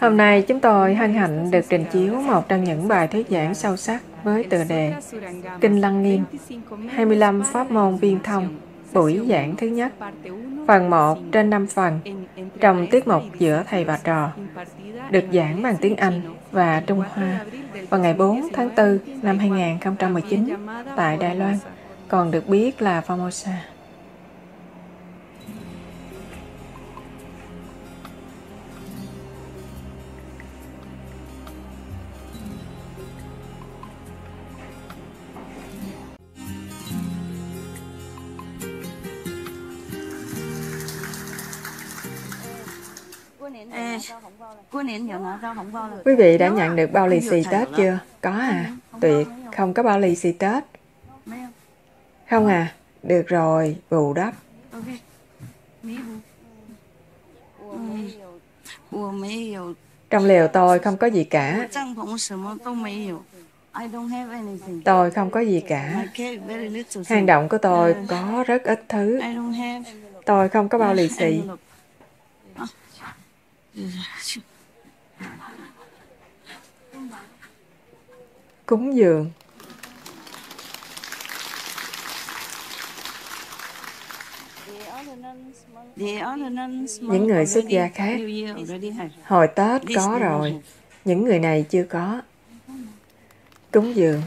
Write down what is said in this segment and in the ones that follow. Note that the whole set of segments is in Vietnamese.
Hôm nay chúng tôi hân hạnh được trình chiếu một trong những bài thuyết giảng sâu sắc với tựa đề Kinh Lăng Nghiêm 25 Pháp môn viên thông buổi giảng thứ nhất phần 1 trên 5 phần trong tiết mục giữa thầy và trò được giảng bằng tiếng Anh và Trung Hoa vào ngày 4 tháng 4 năm 2019 tại Đài Loan, còn được biết là Formosa. Quý vị đã nhận được bao lì xì Tết chưa? Có à? Tuyệt, không có bao lì xì Tết. Không à? Được rồi, bù đắp. Trong liều tôi không có gì cả. Tôi không có gì cả. Hang động của tôi có rất ít thứ. Tôi không có bao lì xì. Cúng dường. Những người xuất gia khác, Hồi Tết có rồi, Những người này chưa có. Cúng dường.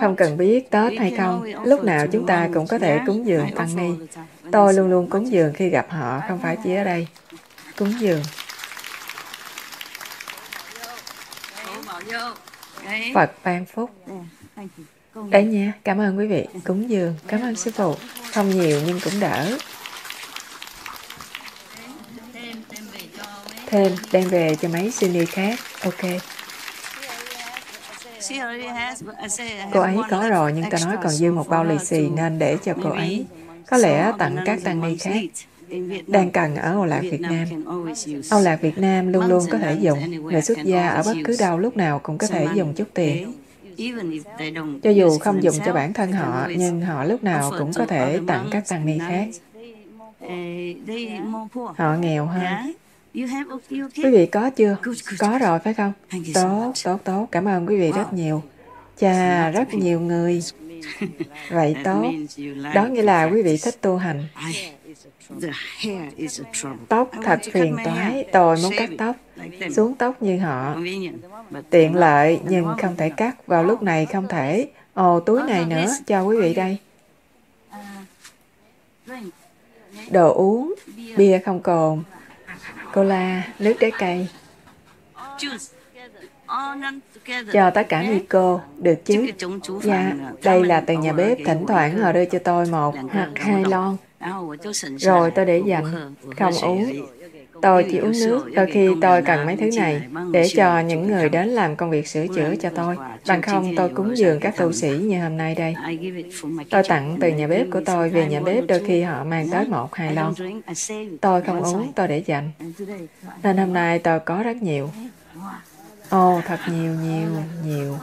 Không cần biết Tết hay không, lúc nào chúng ta cũng có thể cúng dường Tăng Ni. Tôi luôn luôn cúng dường khi gặp họ, không phải chỉ ở đây. Cúng dường. Phật ban phúc. Đấy nha, cảm ơn quý vị. Cúng dường, cảm ơn sư phụ. Không nhiều nhưng cũng đỡ. Thêm, đem về cho mấy sư ni khác. Ok. Cô ấy có rồi nhưng ta nói còn dư một bao lì xì nên để cho cô ấy. Có lẽ tặng các tăng ni khác đang cần ở Âu Lạc Việt Nam. Âu Lạc Việt Nam luôn luôn có thể dùng. Người xuất gia ở bất cứ đâu lúc nào cũng có thể dùng chút tiền. Cho dù không dùng cho bản thân họ, nhưng họ lúc nào cũng có thể tặng các tăng ni khác. Họ nghèo hơn. Quý vị có chưa? Có rồi phải không? Tốt, tốt, tốt. Cảm ơn quý vị rất nhiều. Chà, rất nhiều người. Vậy tốt. Đó nghĩa là quý vị thích tu hành. Tóc thật phiền toái. Tôi muốn cắt tóc. Xuống tóc như họ. Tiện lợi nhưng không thể cắt. Vào lúc này không thể. Ồ, túi này nữa. Cho quý vị đây. Đồ uống. Bia không cồn cola, nước trái cây. Cho tất cả Nico, được chứ? Dạ, đây là từ nhà bếp, thỉnh thoảng họ đưa cho tôi một hoặc hai lon. Rồi tôi để dành, không uống. Tôi chỉ uống nước, đôi khi tôi cần mấy thứ này để cho những người đến làm công việc sửa chữa cho tôi. Bằng không tôi cúng dường các tu sĩ như hôm nay đây. Tôi tặng từ nhà bếp của tôi về nhà bếp đôi khi họ mang tới một hai lon. Tôi không uống, tôi để dành. Nên hôm nay tôi có rất nhiều. Ồ, oh, thật nhiều, nhiều, nhiều.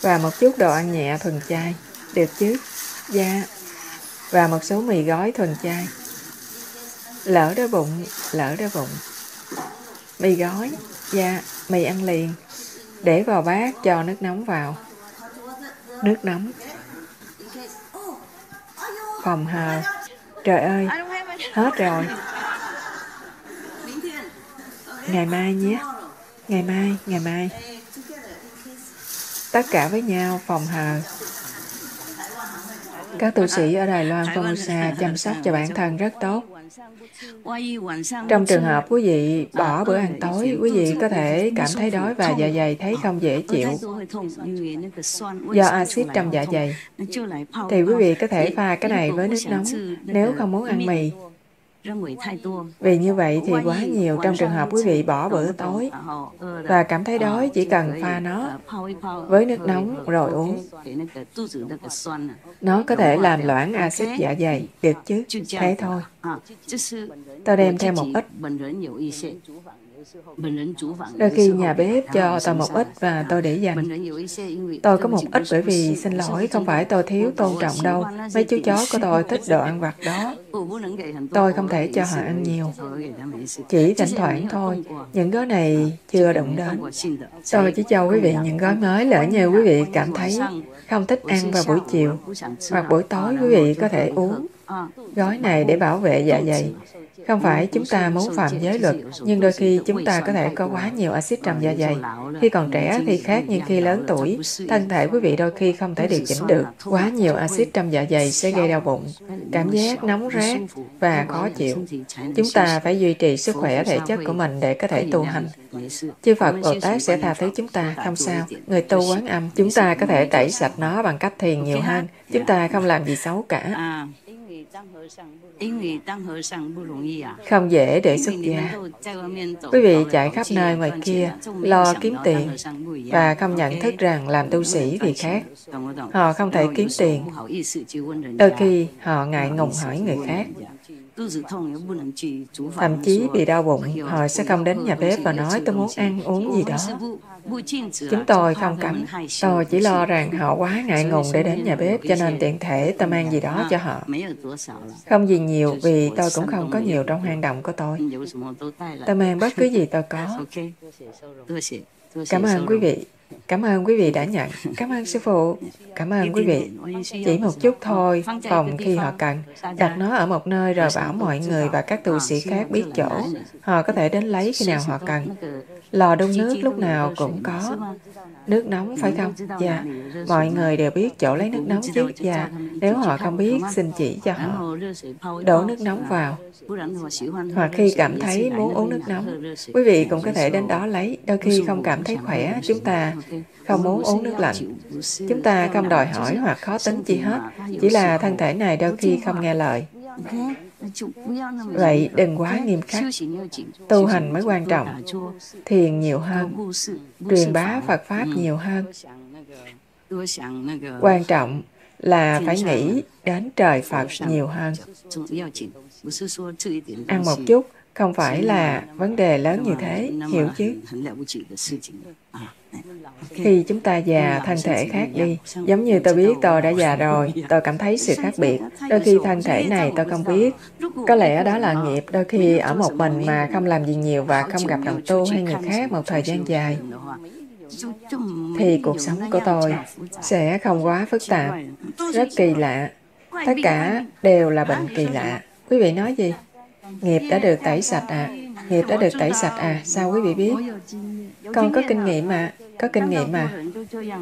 Và một chút đồ ăn nhẹ thuần chay. Được chứ? Dạ. Và một số mì gói thuần chay. Lỡ đói bụng, lỡ đói bụng. Mì gói, dạ, mì ăn liền. Để vào bát cho nước nóng vào. Nước nóng. Phòng hờ. Trời ơi, hết rồi. Ngày mai nhé. Ngày mai, ngày mai. Tất cả với nhau, phòng hờ. Các tu sĩ ở Đài Loan Formosa chăm sóc cho bản thân rất tốt. Trong trường hợp quý vị bỏ bữa ăn tối, quý vị có thể cảm thấy đói và dạ dày thấy không dễ chịu do axit trong dạ dày. Thì quý vị có thể pha cái này với nước nóng nếu không muốn ăn mì vì như vậy thì quá nhiều trong trường hợp quý vị bỏ bữa tối và cảm thấy đói chỉ cần pha nó với nước nóng rồi uống. Nó có thể làm loãng axit dạ dày, được chứ, thế thôi. Tôi đem theo một ít. Đôi khi nhà bếp cho tôi một ít và tôi để dành. Tôi có một ít bởi vì, xin lỗi, không phải tôi thiếu tôn trọng đâu. Mấy chú chó của tôi thích đồ ăn vặt đó. Tôi không thể cho họ ăn nhiều. Chỉ thỉnh thoảng thôi. Những gói này chưa đụng đến. Tôi chỉ cho quý vị những gói mới lỡ như quý vị cảm thấy không thích ăn vào buổi chiều hoặc buổi tối quý vị có thể uống Ờ. gói này để bảo vệ dạ dày không phải chúng ta muốn phạm giới luật, nhưng đôi khi chúng ta có thể có quá nhiều axit trong dạ dày. Khi còn trẻ thì khác, nhưng khi lớn tuổi, thân thể quý vị đôi khi không thể điều chỉnh được. Quá nhiều axit trong dạ dày sẽ gây đau bụng, cảm giác nóng rát và khó chịu. Chúng ta phải duy trì sức khỏe thể chất của mình để có thể tu hành. Chư Phật Bồ Tát sẽ tha thứ chúng ta, không sao. Người tu quán âm, chúng ta có thể tẩy sạch nó bằng cách thiền nhiều hơn. Chúng ta không làm gì xấu cả. Không dễ để xuất gia. Quý vị chạy khắp nơi ngoài kia, lo kiếm tiền, và không nhận thức rằng làm tu sĩ thì khác. Họ không thể kiếm tiền. Đôi khi họ ngại ngùng hỏi người khác. Thậm chí vì đau bụng, họ sẽ không đến nhà bếp và nói tôi muốn ăn uống gì đó. Chúng tôi không cấm. Tôi chỉ lo rằng họ quá ngại ngùng để đến nhà bếp cho nên tiện thể tôi mang gì đó cho họ. Không gì nhiều vì tôi cũng không có nhiều trong hang động của tôi. Tôi mang bất cứ gì tôi có. Cảm ơn quý vị. Cảm ơn quý vị đã nhận. Cảm ơn sư phụ. Cảm ơn quý vị. Chỉ một chút thôi, phòng khi họ cần. Đặt nó ở một nơi rồi bảo mọi người và các tu sĩ khác biết chỗ. Họ có thể đến lấy khi nào họ cần. Lò đun nước lúc nào cũng có. Nước nóng phải không? Dạ. Mọi người đều biết chỗ lấy nước nóng chứ? Dạ. Nếu họ không biết, xin chỉ cho họ. Đổ nước nóng vào. Hoặc khi cảm thấy muốn uống nước nóng, quý vị cũng có thể đến đó lấy. Đôi khi không cảm thấy khỏe, chúng ta không muốn uống nước lạnh. Chúng ta không đòi hỏi hoặc khó tính chi hết. Chỉ là thân thể này đôi khi không nghe lời. Vậy đừng quá nghiêm khắc. Tu hành mới quan trọng. Thiền nhiều hơn. Truyền bá Phật Pháp nhiều hơn. Quan trọng là phải nghĩ đến trời Phật nhiều hơn. Ăn một chút không phải là vấn đề lớn như thế, hiểu chứ? Khi chúng ta già, thân thể khác đi. Giống như tôi biết tôi đã già rồi, tôi cảm thấy sự khác biệt. Đôi khi thân thể này tôi không biết. Có lẽ đó là nghiệp, đôi khi ở một mình mà không làm gì nhiều và không gặp đồng tu hay người khác một thời gian dài thì cuộc sống của tôi sẽ không quá phức tạp, rất kỳ lạ. Tất cả đều là bệnh kỳ lạ. Quý vị nói gì? Nghiệp đã được tẩy sạch à? Nghiệp đã được tẩy sạch à? Sao quý vị biết? Con có kinh nghiệm mà, có kinh nghiệm mà.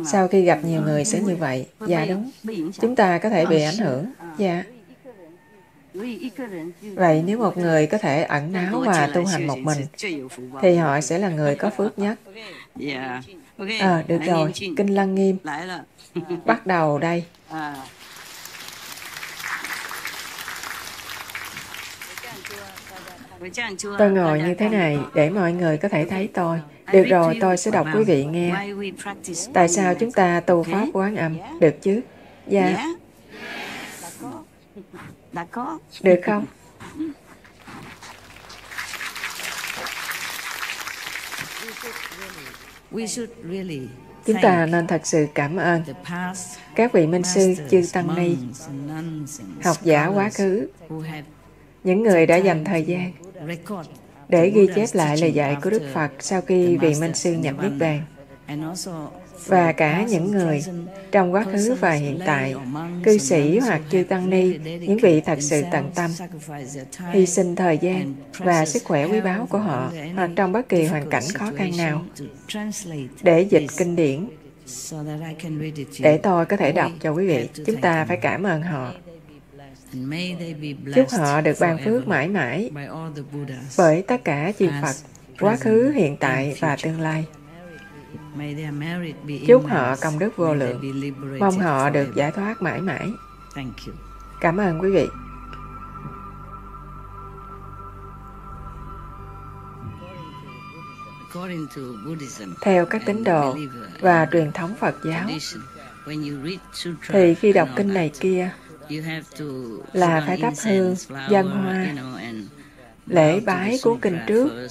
Sau khi gặp nhiều người sẽ như vậy. Dạ đúng. Chúng ta có thể bị ảnh hưởng. Dạ. Vậy nếu một người có thể ẩn náu và tu hành một mình, thì họ sẽ là người có phước nhất. À, được rồi, Kinh Lăng Nghiêm. Bắt đầu đây. Tôi ngồi như thế này để mọi người có thể thấy tôi. Được rồi, tôi sẽ đọc quý vị nghe. Tại sao chúng ta tu Pháp quán âm? Được chứ? Dạ. Được không? Chúng ta nên thật sự cảm ơn các vị minh sư chư Tăng Ni, học giả quá khứ, những người đã dành thời gian để ghi chép lại lời dạy của Đức Phật sau khi vị minh sư nhập Niết Bàn và cả những người trong quá khứ và hiện tại, cư sĩ hoặc chư tăng ni, những vị thật sự tận tâm, hy sinh thời gian và sức khỏe quý báu của họ hoặc trong bất kỳ hoàn cảnh khó khăn nào để dịch kinh điển để tôi có thể đọc cho quý vị. Chúng ta phải cảm ơn họ. Chúc họ được ban phước mãi mãi bởi tất cả chư Phật, quá khứ, hiện tại và tương lai. Chúc họ công đức vô lượng. Mong họ được giải thoát mãi mãi. Cảm ơn quý vị. Theo các tín đồ và truyền thống Phật giáo, thì khi đọc kinh này kia, là phải thắp hương, dân hoa, lễ bái cuốn kinh trước,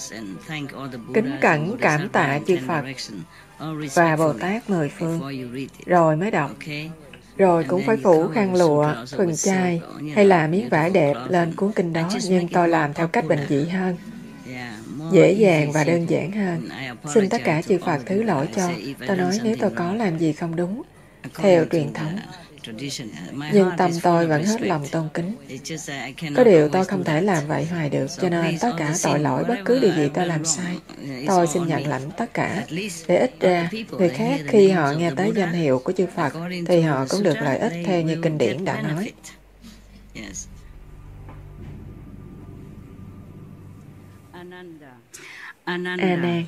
kính cẩn cảm tạ chư Phật. và Bồ Tát mười phương, rồi mới đọc. Rồi cũng phải phủ khăn lụa, phần chai hay là miếng vải đẹp lên cuốn kinh đó, nhưng tôi làm theo cách bình dị hơn. Dễ dàng và đơn giản hơn. Xin tất cả chư Phật thứ lỗi cho. Tôi nói nếu tôi có làm gì không đúng, theo truyền thống, nhưng tâm tôi vẫn hết lòng tôn kính. Có điều tôi không thể làm vậy hoài được, cho nên tất cả tội lỗi bất cứ điều gì tôi làm sai, tôi xin nhận lãnh tất cả. Để ít ra, người khác khi họ nghe tới danh hiệu của chư Phật, thì họ cũng được lợi ích theo như kinh điển đã nói. A Nan.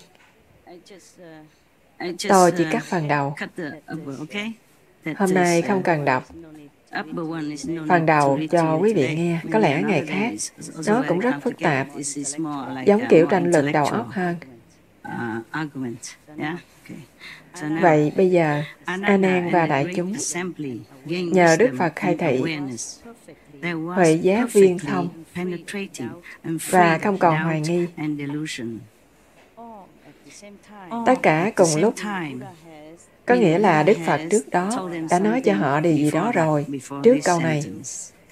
Tôi chỉ cắt phần đầu. Hôm nay không cần đọc. Phần đầu cho quý vị nghe, có lẽ ngày khác, nó cũng rất phức tạp, giống kiểu tranh luận đầu óc hơn. Vậy bây giờ, A Nan và đại chúng, nhờ Đức Phật khai thị, huệ giá viên thông và không còn hoài nghi. tất cả cùng lúc có nghĩa là Đức Phật trước đó đã nói cho họ điều gì đó rồi trước câu này.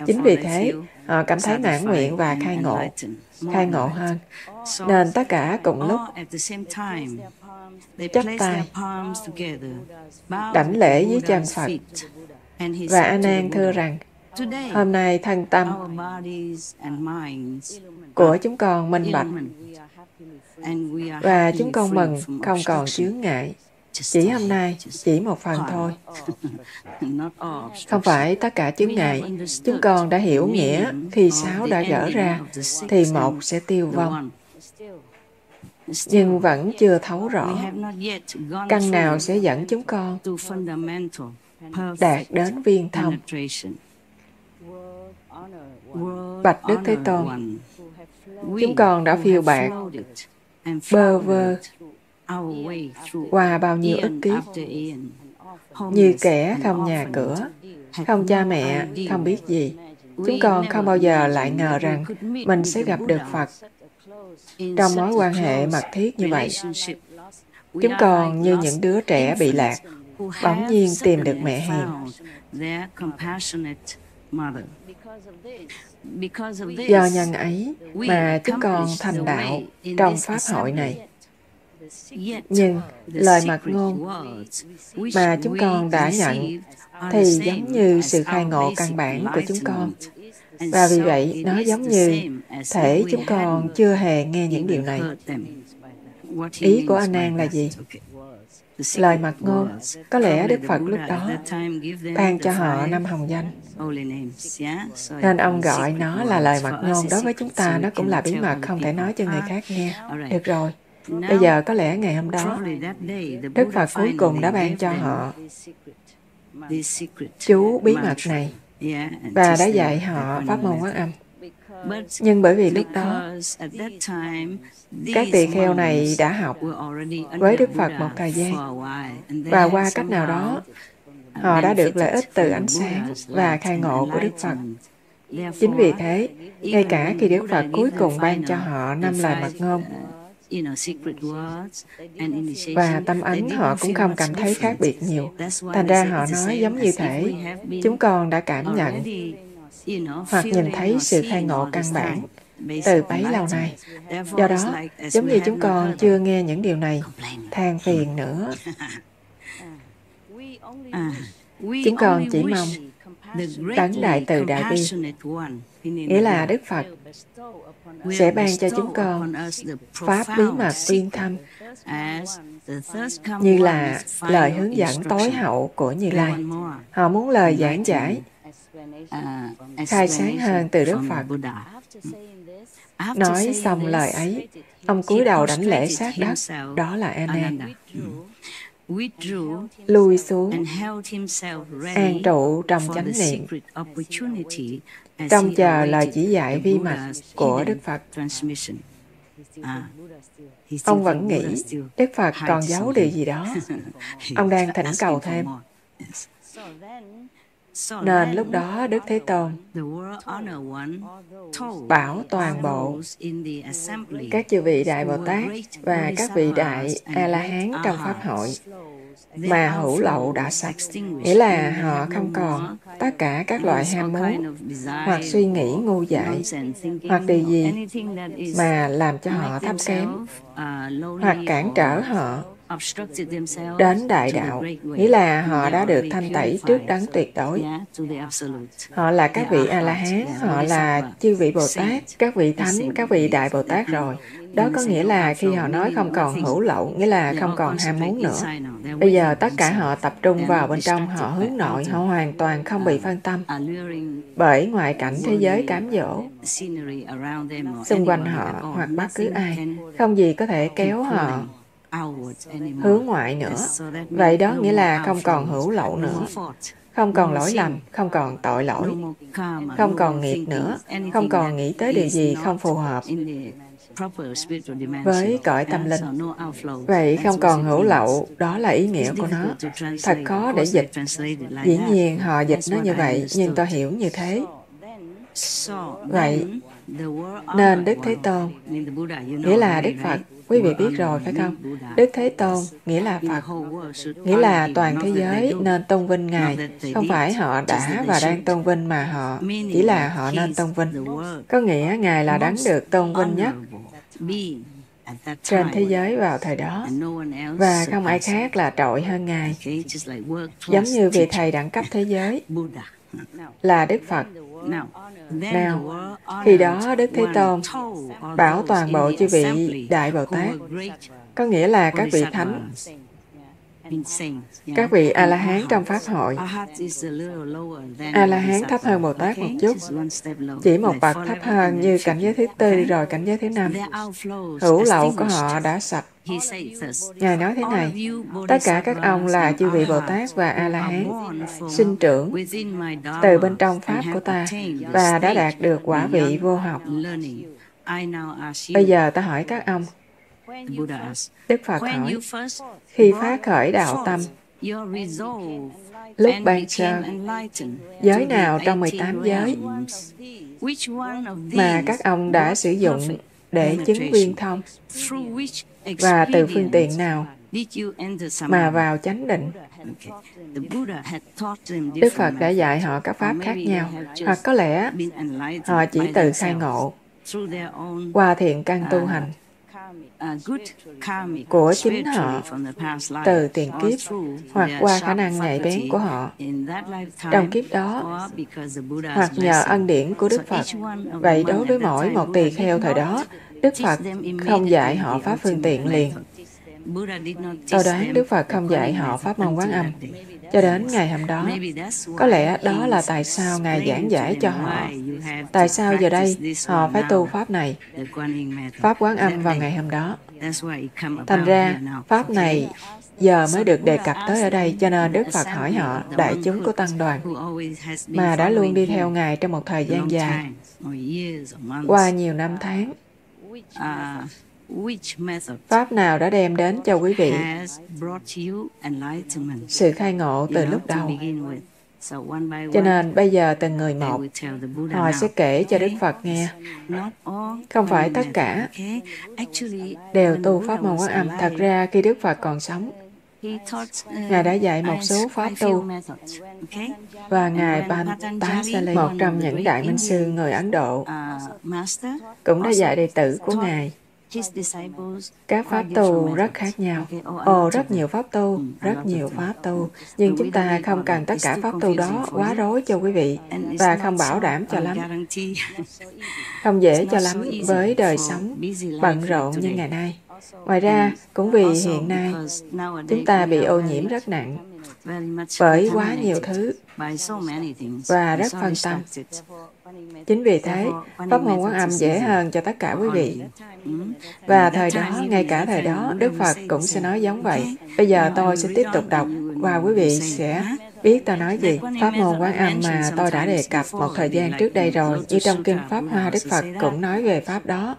Chính vì thế, họ cảm thấy mãn nguyện và khai ngộ, khai ngộ hơn. Nên tất cả cùng lúc chắp tay, đảnh lễ với chân Phật. Và A Nan thưa rằng, hôm nay thân tâm của chúng con minh bạch và chúng con mừng không còn chướng ngại. Chỉ hôm nay, chỉ một phần thôi. Không phải tất cả chướng ngại. Chúng con đã hiểu nghĩa khi sáu đã gỡ ra, thì một sẽ tiêu vong. Nhưng vẫn chưa thấu rõ. Căn nào sẽ dẫn chúng con đạt đến viên thông. Bạch Đức Thế Tôn, chúng con đã phiêu bạc. bơ vơ qua bao nhiêu ức kiếp như kẻ không nhà cửa không cha mẹ không biết gì. Chúng con không bao giờ lại ngờ rằng mình sẽ gặp được phật. Trong mối quan hệ mật thiết như vậy chúng con như những đứa trẻ bị lạc bỗng nhiên tìm được mẹ hiền. Do nhân ấy mà chúng con thành đạo trong Pháp hội này. Nhưng lời mật ngôn mà chúng con đã nhận thì giống như sự khai ngộ căn bản của chúng con. Và vì vậy, nó giống như thể chúng con chưa hề nghe những điều này. Ý của anh An là gì? Lời mật ngôn, có lẽ Đức Phật lúc đó ban cho họ năm hồng danh. Nên ông gọi nó là lời mật ngôn. Đối với chúng ta, nó cũng là bí mật, không thể nói cho người khác nghe. Được rồi, bây giờ có lẽ ngày hôm đó, Đức Phật cuối cùng đã ban cho họ chú bí mật này và đã dạy họ pháp môn quán âm. Nhưng bởi vì lúc đó, các tỳ kheo này đã học với Đức Phật một thời gian và qua cách nào đó, họ đã được lợi ích từ ánh sáng và khai ngộ của Đức Phật. Chính vì thế, ngay cả khi Đức Phật cuối cùng ban cho họ năm lời mật ngôn, và tâm ấn họ cũng không cảm thấy khác biệt nhiều. Thành ra họ nói giống như thể chúng con đã cảm nhận hoặc nhìn thấy sự khai ngộ căn bản từ bấy lâu nay. Do đó, giống như chúng con chưa nghe những điều này, than phiền nữa. À, chúng con chỉ mong tấn đại từ đại bi, nghĩa là Đức Phật sẽ ban cho chúng con pháp bí mật uyên thâm như là lời hướng dẫn tối hậu của Như Lai. Họ muốn lời giảng giải khai sáng hơn từ Đức Phật. Nói xong lời ấy, ông cúi đầu đánh lễ sát đất, đó là Anan. Lùi xuống, an trụ trong chánh niệm, trong chờ lời chỉ dạy vi mạch của Đức Phật. Ông vẫn nghĩ Đức Phật còn giấu điều gì đó. Ông đang thỉnh cầu thêm. Nên lúc đó Đức Thế Tôn bảo toàn bộ các chư vị Đại Bồ Tát và các vị Đại A-la-hán trong Pháp hội mà hữu lậu đã sạch, nghĩa là họ không còn tất cả các loại ham muốn hoặc suy nghĩ ngu dại hoặc điều gì mà làm cho họ thấp kém hoặc cản trở họ đến đại đạo, nghĩa là họ đã được thanh tẩy trước đấng tuyệt đối. Họ là các vị A-la-hán, họ là chư vị Bồ Tát, các vị Thánh, các vị Đại Bồ Tát rồi. Đó có nghĩa là khi họ nói không còn hữu lậu, nghĩa là không còn ham muốn nữa. Bây giờ tất cả họ tập trung vào bên trong, họ hướng nội, họ hoàn toàn không bị phân tâm. Bởi ngoại cảnh thế giới cám dỗ, xung quanh họ hoặc bất cứ ai, không gì có thể kéo họ hướng ngoại nữa. Vậy đó nghĩa là không còn hữu lậu nữa, không còn lỗi lầm, không còn tội lỗi, không còn nghiệp nữa, không còn nghĩ tới điều gì không phù hợp. với cõi tâm linh. Vậy không còn hữu lậu, đó là ý nghĩa của nó. Thật khó để dịch. Dĩ nhiên họ dịch nó như vậy, nhưng tôi hiểu như thế. Vậy, nên Đức Thế Tôn, nghĩa là Đức Phật, Quý vị biết rồi phải không? Đức Thế Tôn nghĩa là Phật, nghĩa là toàn thế giới nên tôn vinh Ngài. Không phải họ đã và đang tôn vinh mà họ, chỉ là họ nên tôn vinh. Có nghĩa Ngài là đáng được tôn vinh nhất trên thế giới vào thời đó và không ai khác là trội hơn Ngài. Giống như vị Thầy đẳng cấp thế giới là Đức Phật. Nào, khi đó Đức Thế Tôn bảo toàn bộ chư vị Đại Bồ Tát, có nghĩa là các vị Thánh, các vị A-la-hán trong Pháp hội. A-la-hán thấp hơn Bồ Tát một chút, chỉ một bậc thấp hơn như cảnh giới thứ tư rồi cảnh giới thứ năm. Hữu lậu của họ đã sạch. Ngài nói thế này, tất cả các ông là chư vị Bồ Tát và A-la-hán, sinh trưởng từ bên trong Pháp của ta và đã đạt được quả vị vô học. Bây giờ ta hỏi các ông, Đức Phật hỏi, khi phát khởi đạo tâm, lúc ban sơ, giới nào trong 18 giới mà các ông đã sử dụng để chứng viên thông? Và từ phương tiện nào mà vào chánh định. Đức Phật đã dạy họ các pháp khác nhau, hoặc có lẽ họ chỉ từ khai ngộ qua thiện căn tu hành của chính họ từ tiền kiếp hoặc qua khả năng nhạy bén của họ. Trong kiếp đó hoặc nhờ ân điển của Đức Phật. Vậy đối với mỗi một tỳ kheo thời đó, Đức Phật không dạy họ pháp phương tiện liền. Tôi đoán Đức Phật không dạy họ pháp môn quán âm cho đến ngày hôm đó. Có lẽ đó là tại sao Ngài giảng giải cho họ. Tại sao giờ đây họ phải tu Pháp này, Pháp quán âm vào ngày hôm đó. Thành ra, Pháp này giờ mới được đề cập tới ở đây, cho nên Đức Phật hỏi họ, đại chúng của Tăng đoàn, mà đã luôn đi theo Ngài trong một thời gian dài, qua nhiều năm tháng, Pháp nào đã đem đến cho quý vị sự khai ngộ từ lúc đầu? Cho nên bây giờ từng người một, họ sẽ kể cho Đức Phật nghe. Không phải tất cả đều tu Pháp môn quán âm. Thật ra khi Đức Phật còn sống, Ngài đã dạy một số pháp tu. và Ngài Bantasali, một trong những đại minh sư người Ấn Độ, cũng đã dạy đệ tử của Ngài các pháp tu rất khác nhau. Ồ, rất nhiều pháp tu, rất nhiều pháp tu. Nhưng chúng ta không cần tất cả pháp tu đó quá rối cho quý vị và không bảo đảm cho lắm. Không dễ cho lắm với đời sống bận rộn như ngày nay. Ngoài ra, cũng vì hiện nay chúng ta bị ô nhiễm rất nặng bởi quá nhiều thứ và rất phân tâm. Chính vì thế, pháp môn quán âm dễ hơn cho tất cả quý vị. Và thời đó, ngay cả thời đó, Đức Phật cũng sẽ nói giống vậy. Bây giờ tôi sẽ tiếp tục đọc và quý vị sẽ biết tôi nói gì. Pháp môn quán âm mà tôi đã đề cập một thời gian trước đây rồi, như trong Kinh Pháp Hoa Đức Phật cũng nói về Pháp đó.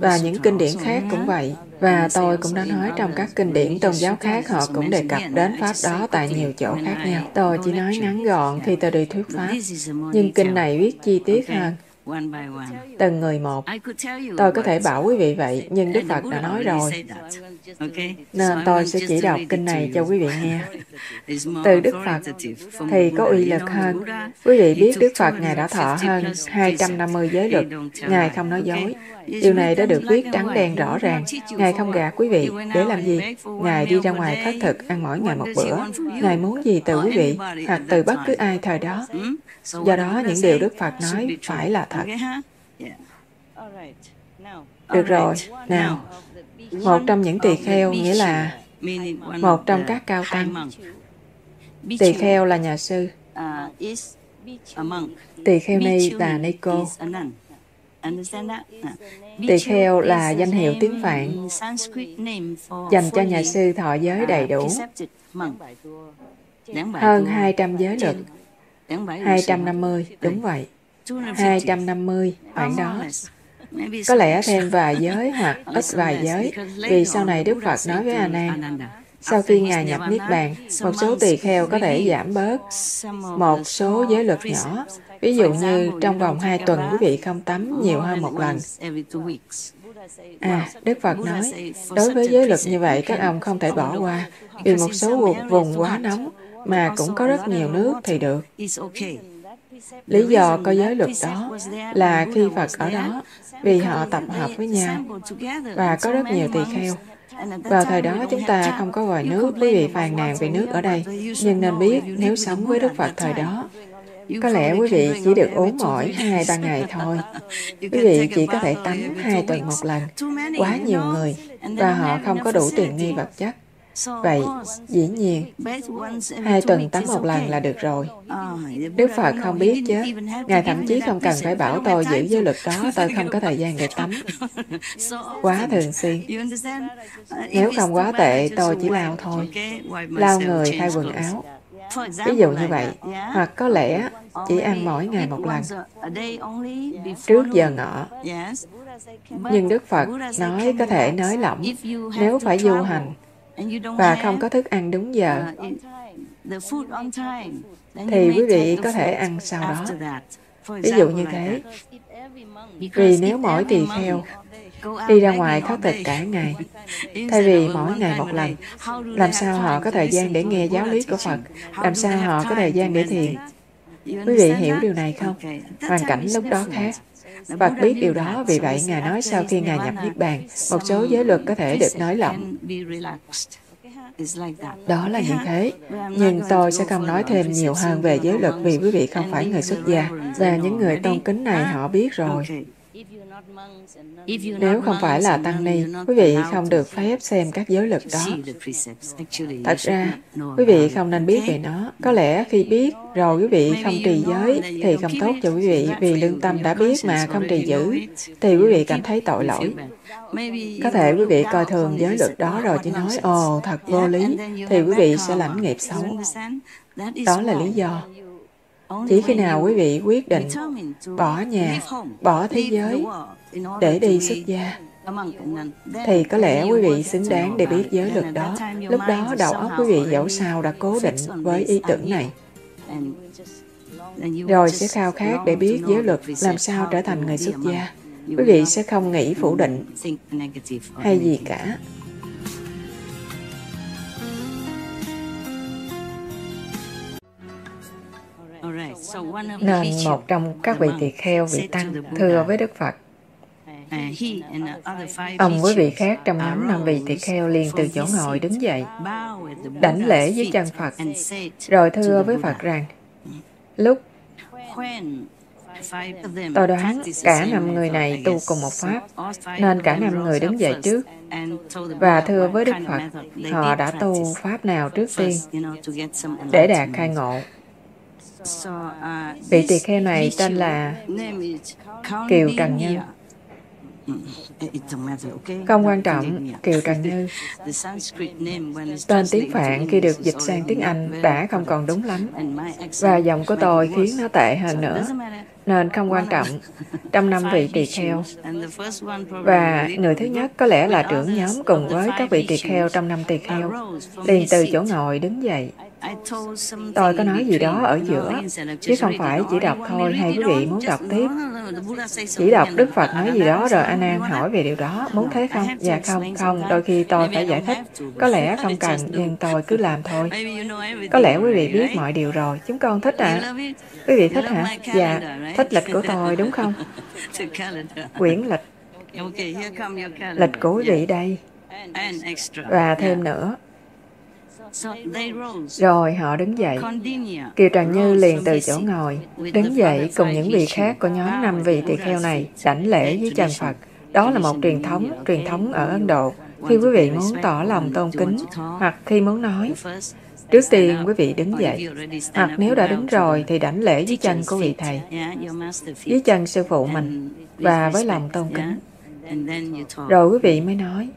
Và những kinh điển khác cũng vậy. Và tôi cũng đã nói trong các kinh điển tôn giáo khác họ cũng đề cập đến pháp đó tại nhiều chỗ khác nhau. Tôi chỉ nói ngắn gọn khi tôi đi thuyết pháp. Nhưng kinh này viết chi tiết hơn. Từng người một. Tôi có thể bảo quý vị vậy, nhưng Đức Phật đã nói rồi. Nên tôi sẽ chỉ đọc kinh này cho quý vị nghe. Từ Đức Phật thì có uy lực hơn. Quý vị biết Đức Phật Ngài đã thọ hơn 250 giới luật. Ngài không nói dối. Điều này đã được viết trắng đen rõ ràng. Ngài không gạt quý vị. Để làm gì? Ngài đi ra ngoài khất thực, ăn mỗi ngày một bữa. Ngài muốn gì từ quý vị, hoặc từ bất cứ ai thời đó. Do đó, những điều Đức Phật nói phải là thật. Được rồi, nào. Một trong những tỳ kheo nghĩa là một trong các cao tăng. Tỳ kheo là nhà sư. Tỳ kheo ni là cô. Tỳ kheo là danh hiệu tiếng Phạn. dành cho nhà sư thọ giới đầy đủ. Hơn 200 giới luật. 250, đúng vậy. 250, khoảng đó. Có lẽ thêm vài giới hoặc ít vài giới, vì sau này Đức Phật nói với A Nan, sau khi Ngài nhập Niết Bàn, một số tỳ kheo có thể giảm bớt một số giới luật nhỏ. Ví dụ như trong vòng hai tuần quý vị không tắm nhiều hơn một lần. À, Đức Phật nói, đối với giới luật như vậy các ông không thể bỏ qua, vì một số vùng, vùng quá nóng mà cũng có rất nhiều nước thì được. Lý do có giới luật đó là khi Phật ở đó, vì họ tập hợp với nhau và có rất nhiều tỳ kheo. Vào thời đó chúng ta không có vòi nước, quý vị phàn nàn về nước ở đây. Nhưng nên biết, nếu sống với Đức Phật thời đó, có lẽ quý vị chỉ được uống mỗi hai ba ngày thôi. Quý vị chỉ có thể tắm hai tuần một lần. Quá nhiều người, và họ không có đủ tiền nghi vật chất. Vậy, dĩ nhiên, hai tuần tắm một lần là được rồi. Đức Phật không biết chứ. Ngài thậm chí không cần phải bảo tôi giữ giới luật đó, tôi không có thời gian để tắm. Quá thường xuyên. Nếu không quá tệ, tôi chỉ lao thôi. Lao người thay quần áo. Ví dụ như vậy, hoặc có lẽ chỉ ăn mỗi ngày một lần, trước giờ ngọ. Nhưng Đức Phật nói có thể nới lỏng nếu phải du hành và không có thức ăn đúng giờ, thì quý vị có thể ăn sau đó. Ví dụ như thế. Vì nếu mỗi tỳ kheo đi ra ngoài khất thực cả ngày, thay vì mỗi ngày một lần, làm sao họ có thời gian để nghe giáo lý của Phật? Làm sao họ có thời gian để thiền? Quý vị hiểu điều này không? Hoàn cảnh lúc đó khác. Phật biết điều đó, vì vậy Ngài nói sau khi Ngài nhập Niết Bàn, một số giới luật có thể được nới lỏng. Đó là như thế. Nhưng tôi sẽ không nói thêm nhiều hơn về giới luật vì quý vị không phải người xuất gia. Và những người tôn kính này họ biết rồi. Nếu không phải là tăng ni, quý vị không được phép xem các giới luật đó. Thật ra, quý vị không nên biết về nó. Có lẽ khi biết rồi quý vị không trì giới thì không tốt cho quý vị. vì lương tâm đã biết mà không trì giữ thì quý vị cảm thấy tội lỗi. Có thể quý vị coi thường giới luật đó rồi chỉ nói ồ thật vô lý. thì quý vị sẽ lãnh nghiệp xấu. Đó là lý do. Chỉ khi nào quý vị quyết định bỏ nhà, bỏ thế giới để đi xuất gia, thì có lẽ quý vị xứng đáng để biết giới luật đó. Lúc đó đầu óc quý vị dẫu sao đã cố định với ý tưởng này. Rồi sẽ khao khát để biết giới luật làm sao trở thành người xuất gia. Quý vị sẽ không nghĩ phủ định hay gì cả. Nên một trong các vị tỳ kheo, vị tăng, thưa với Đức Phật, Ông với vị khác trong nhóm năm vị tỳ kheo liền từ chỗ ngồi đứng dậy, đảnh lễ dưới chân Phật, rồi thưa với Phật rằng, lúc Tôi đoán cả năm người này tu cùng một pháp, nên cả năm người đứng dậy trước. Và thưa với Đức Phật, họ đã tu pháp nào trước tiên để đạt khai ngộ. Vị tỳ kheo này tên là Kiều Trần Nhân. Không quan trọng, Kiều Trần Như. Tên tiếng Phạn khi được dịch sang tiếng Anh đã không còn đúng lắm. Và giọng của tôi khiến nó tệ hơn nữa. Nên không quan trọng. Trong năm vị tỳ kheo. Và người thứ nhất có lẽ là trưởng nhóm cùng với các vị tỳ kheo trong năm tỳ kheo. Liền từ chỗ ngồi đứng dậy. Tôi có nói gì đó ở giữa, chứ không phải chỉ đọc thôi hay quý vị muốn đọc tiếp. Chỉ đọc Đức Phật nói gì đó rồi An An hỏi về điều đó, muốn thế không? Dạ không, không, đôi khi tôi phải giải thích. Có lẽ không cần, nhưng tôi cứ làm thôi. Có lẽ quý vị biết mọi điều rồi, chúng con thích à? Quý vị thích hả? Dạ, thích lịch của tôi đúng không? Quyển lịch. Lịch của quý vị đây. Và thêm nữa, rồi họ đứng dậy. Kiều Trần Như liền từ chỗ ngồi, đứng dậy cùng những vị khác của nhóm năm vị tỳ kheo này, đảnh lễ với chân Phật. Đó là một truyền thống, truyền thống ở Ấn Độ. Khi quý vị muốn tỏ lòng tôn kính, hoặc khi muốn nói, Trước tiên, quý vị đứng dậy. Hoặc nếu đã đứng rồi, thì đảnh lễ với chân của vị thầy, với chân sư phụ mình, và với lòng tôn kính. Rồi quý vị mới nói,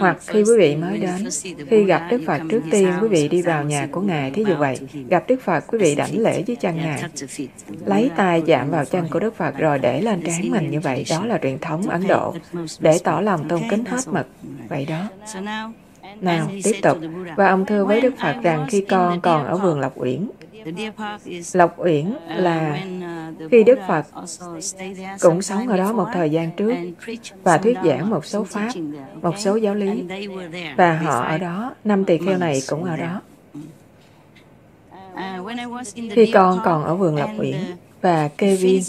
hoặc khi quý vị mới đến, khi gặp Đức Phật trước tiên quý vị đi vào nhà của Ngài, thí dụ vậy, gặp Đức Phật quý vị đảnh lễ với chân Ngài, lấy tay chạm vào chân của Đức Phật rồi để lên trán mình như vậy, đó là truyền thống Ấn Độ, để tỏ lòng tôn kính hết mực, vậy đó. Nào, tiếp tục. Và ông thưa với Đức Phật rằng khi con còn ở vườn Lộc Uyển, Lộc Uyển là khi Đức Phật cũng sống ở đó một thời gian trước và thuyết giảng một số pháp, một số giáo lý. Và họ ở đó, năm tỳ kheo này cũng ở đó. Khi con còn ở vườn Lộc Uyển và kê viên,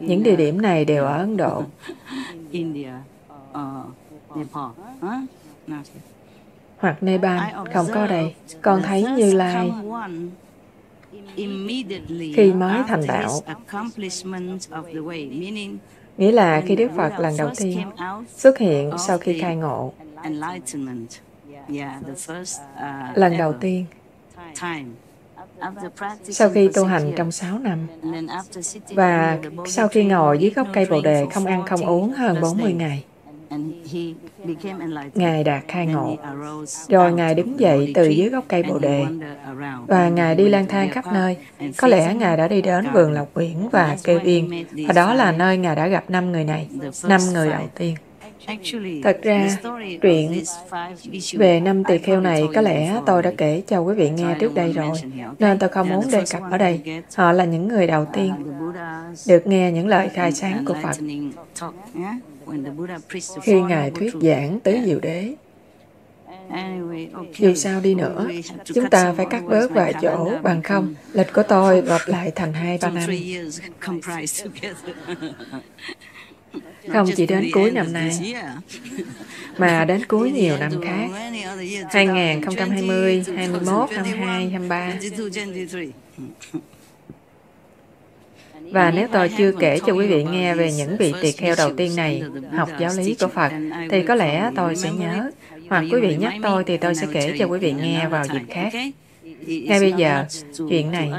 những địa điểm này đều ở Ấn Độ. Hoặc Nepal, không có đây. Con thấy Như Lai khi mới thành đạo. Nghĩa là khi Đức Phật lần đầu tiên xuất hiện sau khi khai ngộ. Lần đầu tiên sau khi tu hành trong 6 năm và sau khi ngồi dưới gốc cây bồ đề không ăn không uống hơn 40 ngày Ngài đạt khai ngộ. Rồi Ngài đứng dậy từ dưới gốc cây bồ đề và Ngài đi lang thang khắp nơi. Có lẽ Ngài đã đi đến vườn Lộc Uyển và Kê Viên và đó là nơi Ngài đã gặp năm người này, năm người đầu tiên. Thật ra, chuyện về năm tỳ kheo này có lẽ tôi đã kể cho quý vị nghe trước đây rồi, nên tôi không muốn đề cập ở đây. Họ là những người đầu tiên được nghe những lời khai sáng của Phật. Khi Ngài thuyết giảng tứ diệu đế, dù sao đi nữa, chúng ta phải cắt bớt vài chỗ, bằng không, lịch của tôi gộp lại thành hai ba năm. Không chỉ đến cuối năm nay, mà đến cuối nhiều năm khác, 2020, 21, 22, 23. Và nếu tôi chưa kể cho quý vị nghe về những vị tỳ kheo đầu tiên này học giáo lý của Phật, thì có lẽ tôi sẽ nhớ, hoặc quý vị nhắc tôi thì tôi sẽ kể cho quý vị nghe vào dịp khác. Ngay bây giờ, chuyện này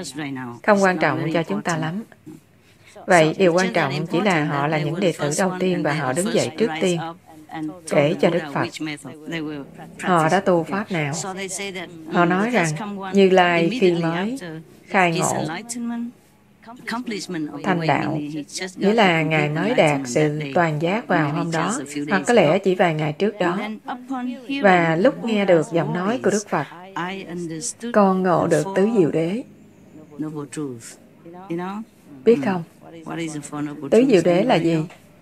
không quan trọng cho chúng ta lắm. Vậy điều quan trọng chỉ là họ là những đệ tử đầu tiên và họ đứng dậy trước tiên kể cho Đức Phật. Họ đã tu pháp nào? Họ nói rằng Như Lai khi mới khai ngộ thành đạo. nghĩa là ngài mới đạt sự toàn giác vào hôm đó. hoặc có lẽ chỉ vài ngày trước đó. Và lúc nghe được giọng nói của đức phật con ngộ được tứ diệu đế. Biết không? Tứ diệu đế là gì?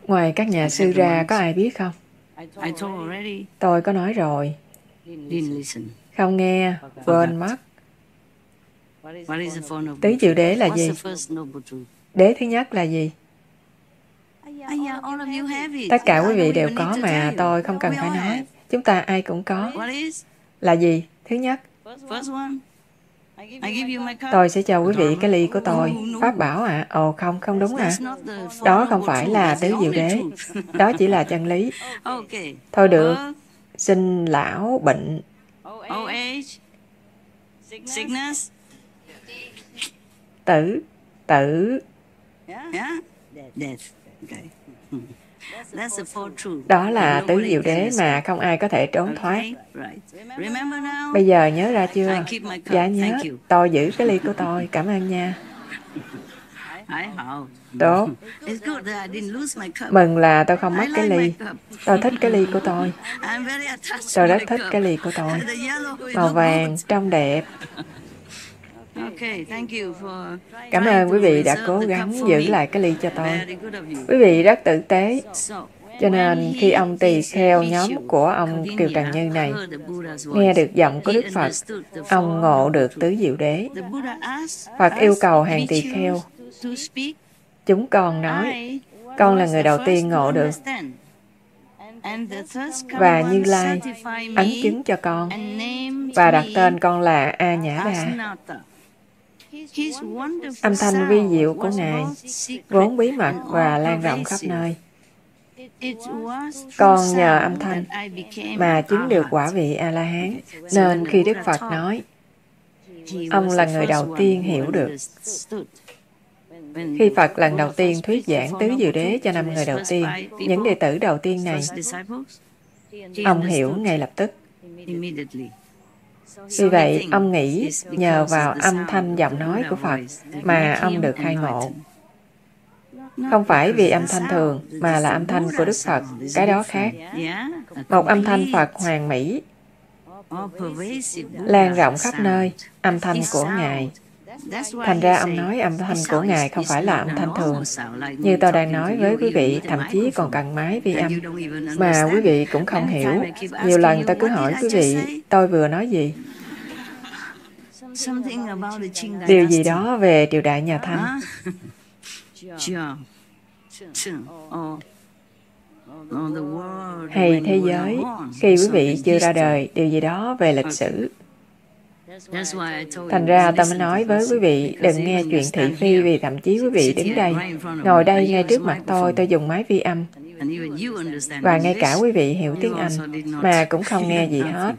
ngoài các nhà sư ra có ai biết không? Tôi có nói rồi. Không nghe quên mất Tứ diệu đế là gì? Đế thứ nhất là gì? Tất cả quý vị đều có mà tôi không cần phải nói. Chúng ta ai cũng có. Là gì? Thứ nhất. Tôi sẽ cho quý vị cái ly của tôi. Pháp bảo ạ. À? Ồ không, không đúng ạ. À? Đó không phải là tứ diệu đế. Đó chỉ là chân lý. Thôi được. Sinh lão bệnh. Sickness tử, tử, Đó là tứ diệu đế mà không ai có thể trốn thoát. Bây giờ nhớ ra chưa? Dạ nhớ. Tôi giữ cái ly của tôi. Cảm ơn nha. Tốt. Mừng là tôi không mất cái ly. Tôi thích cái ly của tôi. Tôi rất thích cái ly của tôi. Màu vàng, trông đẹp. Cảm ơn quý vị đã cố gắng giữ lại cái ly cho tôi. Quý vị rất tử tế. Cho nên khi ông tỳ kheo nhóm của ông Kiều Trần Như này nghe được giọng của Đức Phật, ông ngộ được tứ diệu đế. Phật yêu cầu hàng tỳ kheo. Chúng con nói, con là người đầu tiên ngộ được và Như Lai ấn chứng cho con và đặt tên con là A Nhã Đà. Âm thanh vi diệu của Ngài vốn bí mật và lan rộng khắp nơi. Con nhờ âm thanh mà chứng được quả vị A-la-hán, nên khi Đức Phật nói, ông là người đầu tiên hiểu được. Khi Phật lần đầu tiên thuyết giảng tứ diệu đế cho năm người đầu tiên, những đệ tử đầu tiên này, ông hiểu ngay lập tức. Vì vậy, ông nghĩ nhờ vào âm thanh giọng nói của Phật mà ông được khai ngộ. Không phải vì âm thanh thường, mà là âm thanh của Đức Phật, cái đó khác. Một âm thanh Phật hoàn mỹ, lan rộng khắp nơi, âm thanh của Ngài. Thành ra ông nói âm thanh của Ngài không phải là âm thanh thường. Như tôi đang nói với quý vị, thậm chí còn cần máy vi âm. Mà quý vị cũng không hiểu. Nhiều lần tôi cứ hỏi quý vị, tôi vừa nói gì? Điều gì đó về triều đại nhà Thanh. Hay thế giới, khi quý vị chưa ra đời, điều gì đó về lịch sử. Thành ra ta mới nói với quý vị, đừng nghe chuyện thị phi vì thậm chí quý vị đứng đây, ngồi đây ngay trước mặt tôi, tôi dùng máy vi âm. Và ngay cả quý vị hiểu tiếng Anh mà cũng không nghe gì hết.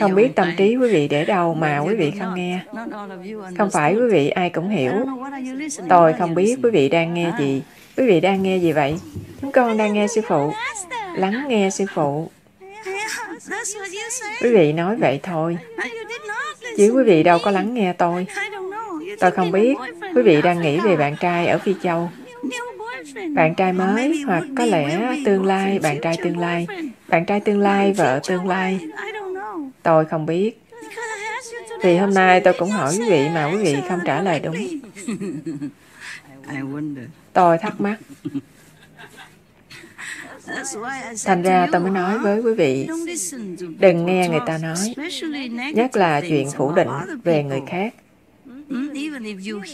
Không biết tâm trí quý vị để đâu mà quý vị không nghe. Không phải quý vị ai cũng hiểu. Tôi không biết quý vị đang nghe gì. Quý vị đang nghe gì vậy? Chúng con đang nghe sư phụ. Lắng nghe sư phụ. Quý vị nói vậy thôi. Chứ quý vị đâu có lắng nghe tôi. Tôi không biết quý vị đang nghĩ về bạn trai ở Phi Châu. Bạn trai mới hoặc có lẽ tương lai, bạn trai tương lai. Bạn trai tương lai, vợ tương lai. Tôi không biết. Vì hôm nay tôi cũng hỏi quý vị mà quý vị không trả lời đúng. Tôi thắc mắc. Thành ra tôi mới nói với quý vị, đừng nghe người ta nói, nhất là chuyện phủ định về người khác.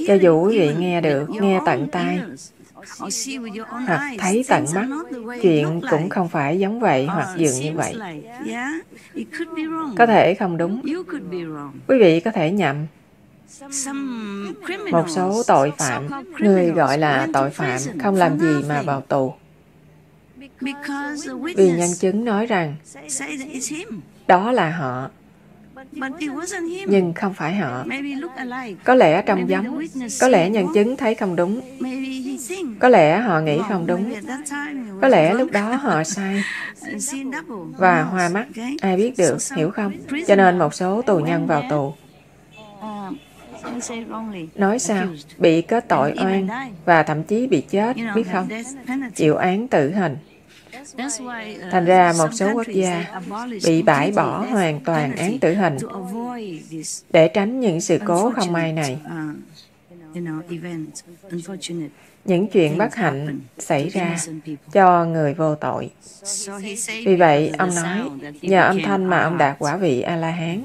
Cho dù quý vị nghe được, nghe tận tai, hoặc thấy tận mắt, chuyện cũng không phải giống vậy hoặc dường như vậy. Có thể không đúng. Quý vị có thể nhầm. Một số tội phạm, người gọi là tội phạm, không làm gì mà vào tù. Vì nhân chứng nói rằng đó là họ. Nhưng không phải họ. Có lẽ trông giống, có lẽ nhân chứng thấy không đúng. Có lẽ họ nghĩ không đúng. Có lẽ lúc đó họ sai. Và hoa mắt, ai biết được, hiểu không? Cho nên một số tù nhân vào tù. Nói sao? Bị kết tội oan và thậm chí bị chết, biết không? Chịu án tử hình. Thành ra một số quốc gia bị bãi bỏ hoàn toàn án tử hình để tránh những sự cố không may này. Những chuyện bất hạnh xảy ra cho người vô tội. Vì vậy, ông nói, nhờ âm thanh mà ông đạt quả vị A-la-hán.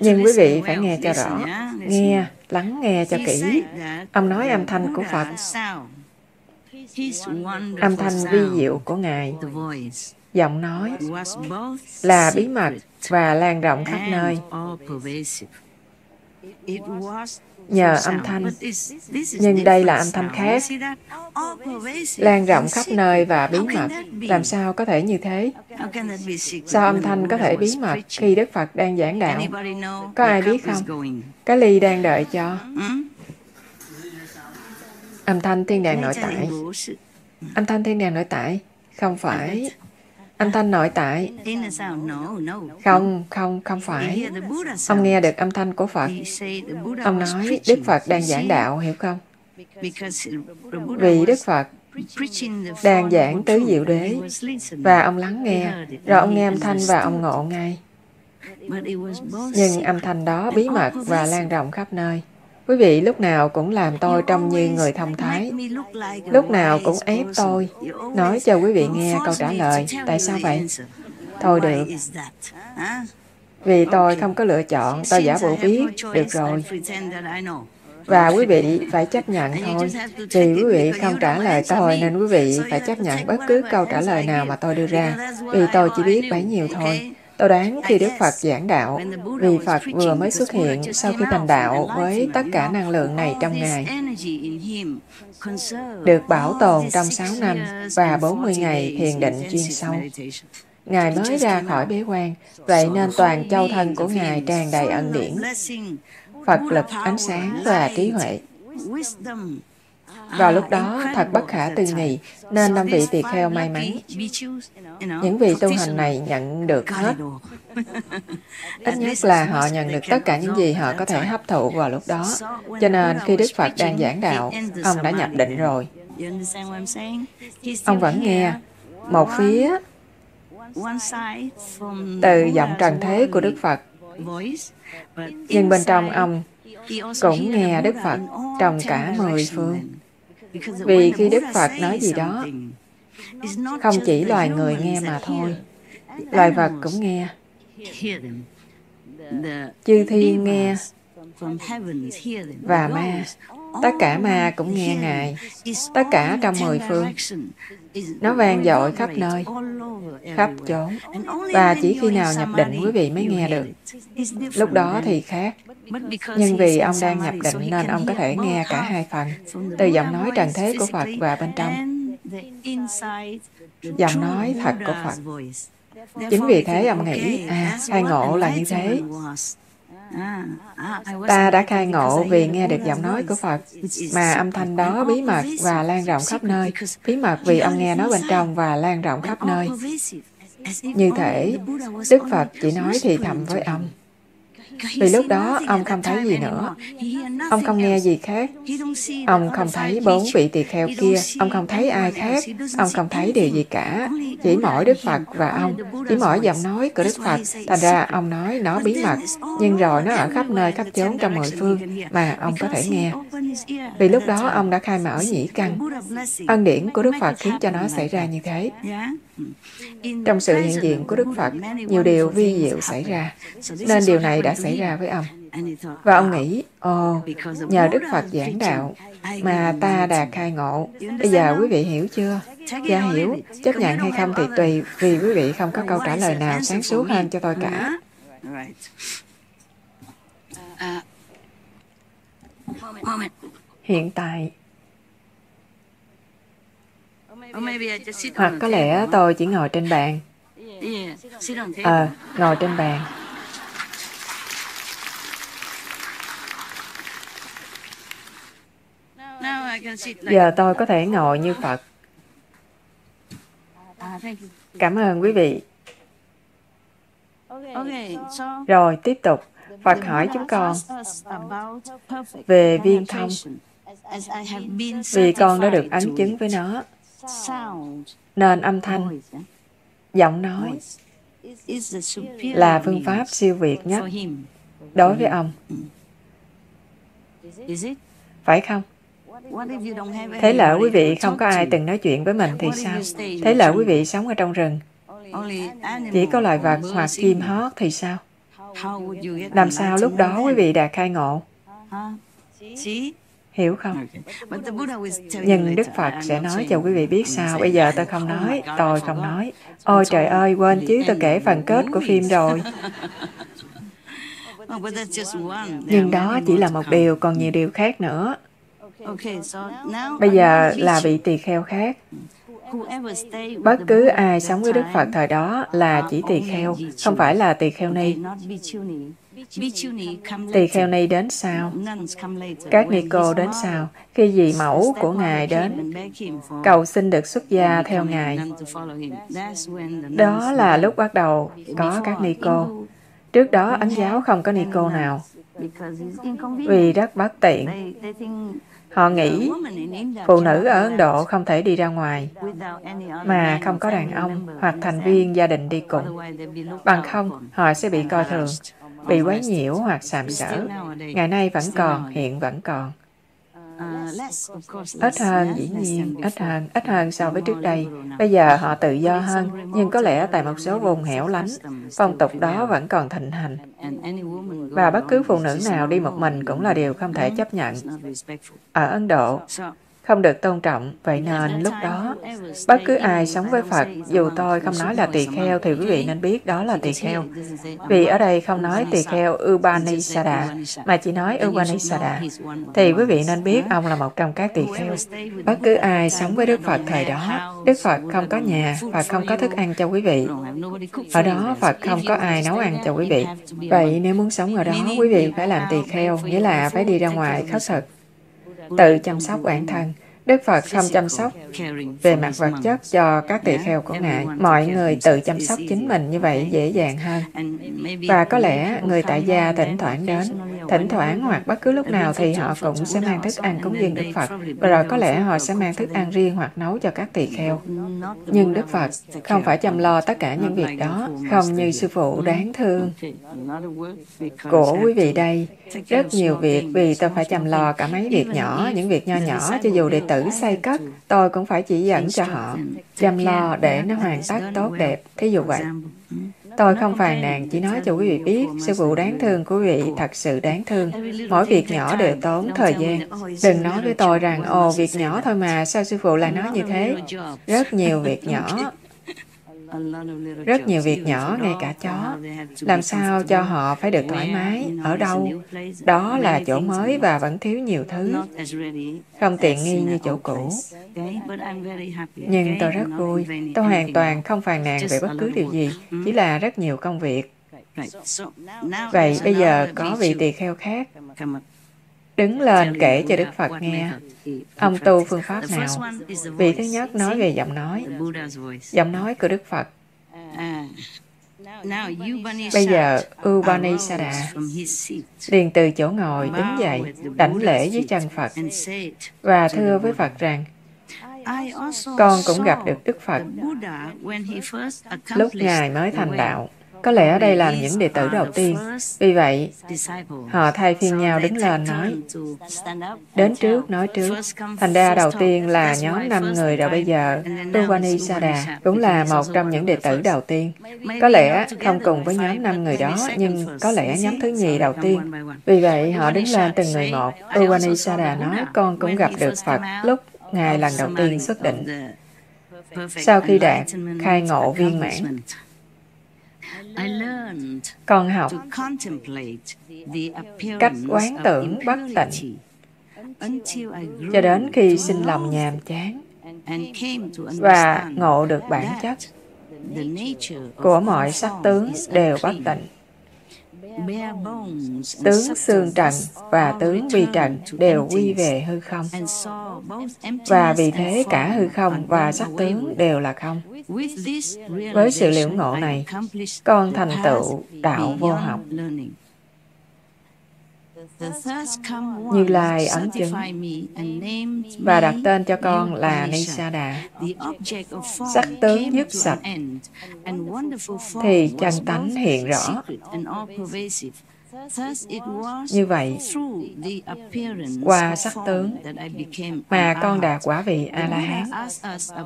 Nhưng quý vị phải nghe cho rõ, nghe, lắng nghe cho kỹ. Ông nói âm thanh của Phật âm thanh vi diệu của Ngài, giọng nói là bí mật và lan rộng khắp nơi. Nhờ âm thanh, nhưng đây là âm thanh khác, lan rộng khắp nơi và bí mật. Làm sao có thể như thế? Sao âm thanh có thể bí mật khi Đức Phật đang giảng đạo? Có ai biết không? Cái ly đang đợi cho. Âm thanh thiên đàng nội tại. Âm thanh thiên đàng nội tại. Không phải. Âm thanh nội tại. Không, không, không phải. Ông nghe được âm thanh của Phật. Ông nói Đức Phật đang giảng đạo, hiểu không? Vì Đức Phật đang giảng tứ diệu đế và ông lắng nghe, rồi ông nghe âm thanh và ông ngộ ngay. Nhưng âm thanh đó bí mật và lan rộng khắp nơi. Quý vị lúc nào cũng làm tôi trông như người thông thái. Lúc nào cũng ép tôi. Nói cho quý vị nghe câu trả lời. Tại sao vậy? Thôi được. Vì tôi không có lựa chọn, tôi giả bộ biết. Được rồi. Và quý vị phải chấp nhận thôi. Vì quý vị không trả lời tôi nên quý vị phải chấp nhận bất cứ câu trả lời nào mà tôi đưa ra. Vì tôi chỉ biết bấy nhiêu thôi. Tôi đoán khi Đức Phật giảng đạo, vì Phật vừa mới xuất hiện sau khi thành đạo với tất cả năng lượng này trong Ngài, được bảo tồn trong 6 năm và 40 ngày thiền định chuyên sâu. Ngài mới ra khỏi bế quan, vậy nên toàn châu thân của Ngài tràn đầy ân điển, Phật lực, ánh sáng và trí huệ. Vào lúc đó, thật bất khả tư nghị, nên năm vị tỳ kheo may mắn. Những vị tu hành này nhận được hết. Ít nhất là họ nhận được tất cả những gì họ có thể hấp thụ vào lúc đó. Cho nên khi Đức Phật đang giảng đạo, ông đã nhập định rồi. Ông vẫn nghe một phía từ giọng trần thế của Đức Phật. Nhưng bên trong ông cũng nghe Đức Phật trong cả mười phương. Vì khi Đức Phật nói gì đó, không chỉ loài người nghe mà thôi, loài vật cũng nghe. Chư thiên nghe. và ma, tất cả ma cũng nghe Ngài, tất cả trong mười phương. Nó vang dội khắp nơi, khắp chốn. Và chỉ khi nào nhập định quý vị mới nghe được. Lúc đó thì khác. Nhưng vì ông đang nhập định nên ông có thể nghe cả hai phần, từ giọng nói trần thế của Phật và bên trong. Giọng nói thật của Phật. Chính vì thế ông nghĩ, à, khai ngộ là như thế. Ta đã khai ngộ vì nghe được giọng nói của Phật, mà âm thanh đó bí mật và lan rộng khắp nơi. Bí mật vì ông nghe nó bên trong và lan rộng khắp nơi. Như thể Đức Phật chỉ nói thì thầm với ông. Vì lúc đó ông không thấy gì nữa. Ông không nghe gì khác. Ông không thấy bốn vị tỳ kheo kia. Ông không thấy ai khác. Ông không thấy điều gì cả. Chỉ mỗi Đức Phật và ông. Chỉ mỗi giọng nói của Đức Phật. Thành ra ông nói nó bí mật. Nhưng rồi nó ở khắp nơi, khắp chốn trong mười phương mà ông có thể nghe. Vì lúc đó ông đã khai mở nhĩ căn. Ân điển của Đức Phật khiến cho nó xảy ra như thế. Trong sự hiện diện của Đức Phật, nhiều điều vi diệu xảy ra, nên điều này đã xảy ra với ông. Và ông nghĩ, ồ, nhờ Đức Phật giảng đạo mà ta đạt khai ngộ. Bây giờ quý vị hiểu chưa? Dạ hiểu, chấp nhận hay không thì tùy, vì quý vị không có câu trả lời nào sáng suốt hơn cho tôi cả. Hiện tại, hoặc có lẽ tôi chỉ ngồi trên bàn. Ờ, ngồi trên bàn. Giờ tôi có thể ngồi như Phật. Cảm ơn quý vị. Rồi, tiếp tục. Phật hỏi chúng con về viên thông vì con đã được ấn chứng với nó nên âm thanh giọng nói là phương pháp siêu việt nhất đối với ông phải không thế lỡ quý vị không có ai từng nói chuyện với mình thì sao? thế lỡ quý vị sống ở trong rừng. Chỉ có loài vật hoặc chim hót thì sao? Làm sao lúc đó quý vị đạt khai ngộ? Hiểu không? Nhưng Đức Phật sẽ nói cho quý vị biết sao. Bây giờ tôi không nói, tôi không nói. Ôi trời ơi, quên chứ tôi kể phần kết của phim rồi. Nhưng đó chỉ là một điều, còn nhiều điều khác nữa. Bây giờ là vị tỳ kheo khác. Bất cứ ai sống với Đức Phật thời đó là chỉ tỳ kheo, không phải là tỳ kheo ni. Tỳ kheo ni đến sau, các ni cô đến sau, khi vị mẫu của Ngài đến, cầu xin được xuất gia theo Ngài. Đó là lúc bắt đầu có các ni cô. Trước đó Ấn giáo không có ni cô nào, vì rất bất tiện. Họ nghĩ phụ nữ ở Ấn Độ không thể đi ra ngoài mà không có đàn ông hoặc thành viên gia đình đi cùng. Bằng không, họ sẽ bị coi thường bị quấy nhiễu hoặc sàm sỡ. Ngày nay vẫn còn, hiện vẫn còn. Ít hơn, dĩ nhiên, ít hơn, ít hơn so với trước đây. Bây giờ họ tự do hơn, nhưng có lẽ tại một số vùng hẻo lánh, phong tục đó vẫn còn thịnh hành. Và bất cứ phụ nữ nào đi một mình cũng là điều không thể chấp nhận. Ở Ấn Độ, không được tôn trọng, vậy nên lúc đó, bất cứ ai sống với Phật, dù tôi không nói là tỳ kheo, thì quý vị nên biết đó là tỳ kheo. Vì ở đây không nói tỳ kheo Upanisada, mà chỉ nói Upanisada, thì quý vị nên biết ông là một trong các tỳ kheo. Bất cứ ai sống với Đức Phật thời đó, Đức Phật không có nhà và không có thức ăn cho quý vị. Ở đó, Phật không có ai nấu ăn cho quý vị. Vậy nếu muốn sống ở đó, quý vị phải làm tỳ kheo, nghĩa là phải đi ra ngoài. khất thực tự chăm sóc bản thân. Đức Phật không chăm sóc về mặt vật chất cho các tỳ kheo của Ngài. Mọi người tự chăm sóc chính mình như vậy dễ dàng hơn. Và có lẽ người tại gia thỉnh thoảng đến, thỉnh thoảng hoặc bất cứ lúc nào thì họ cũng sẽ mang thức ăn cúng dường Đức Phật. Và rồi có lẽ họ sẽ mang thức ăn riêng hoặc nấu cho các tỳ kheo. Nhưng Đức Phật không phải chăm lo tất cả những việc đó, không như sư phụ đáng thương của quý vị đây. Rất nhiều việc vì tôi phải chăm lo cả mấy việc nhỏ, những việc nho nhỏ cho dù đệ tử xây cất, tôi cũng phải chỉ dẫn cho họ, chăm lo để nó hoàn tất tốt đẹp, thí dụ vậy. Tôi không phàn nàn, chỉ nói cho quý vị biết, sư phụ đáng thương của quý vị thật sự đáng thương. Mỗi việc nhỏ đều tốn thời gian. Đừng nói với tôi rằng, ồ, việc nhỏ thôi mà, sao sư phụ lại nói như thế? Rất nhiều việc nhỏ rất nhiều việc nhỏ, ngay cả chó. Làm sao cho họ phải được thoải mái? Ở đâu? Đó là chỗ mới và vẫn thiếu nhiều thứ. Không tiện nghi như chỗ cũ. Nhưng tôi rất vui. Tôi hoàn toàn không phàn nàn về bất cứ điều gì. Chỉ là rất nhiều công việc. Vậy bây giờ có vị tỳ kheo khác đứng lên kể cho Đức Phật nghe. Ông tu phương pháp nào? Vị thứ nhất nói về giọng nói. Giọng nói của Đức Phật. Bây giờ, Upanisada liền từ chỗ ngồi đứng dậy, đảnh lễ với chân Phật và thưa với Phật rằng, con cũng gặp được Đức Phật lúc Ngài mới thành đạo. Có lẽ ở đây là những đệ tử đầu tiên. Vì vậy, họ thay phiên nhau đứng lên nói. Đến trước, nói trước. Thành ra đầu tiên là nhóm năm người rồi bây giờ. Tuvani Sada cũng là một trong những đệ tử đầu tiên. Có lẽ không cùng với nhóm năm người đó, nhưng có lẽ nhóm thứ nhì đầu tiên. Vì vậy, họ đứng lên từng người một. Tuvani Sada nói, con cũng gặp được Phật lúc Ngài lần đầu tiên xuất định. Sau khi đạt khai ngộ viên mãn, con học cách quán tưởng bất tịnh. cho đến khi sinh lòng nhàm chán và ngộ được bản chất của mọi sắc tướng đều bất tịnh tướng xương trần và tướng vi trần đều quy về hư không. Và vì thế cả hư không và sắc tướng đều là không. Với sự liễu ngộ này con thành tựu đạo vô học như Lai ấn chứng và đặt tên cho con là Nisada. Sắc tướng dứt sạch thì chân tánh hiện rõ. Như vậy, qua sắc tướng mà con đạt quả vị A-la-hán.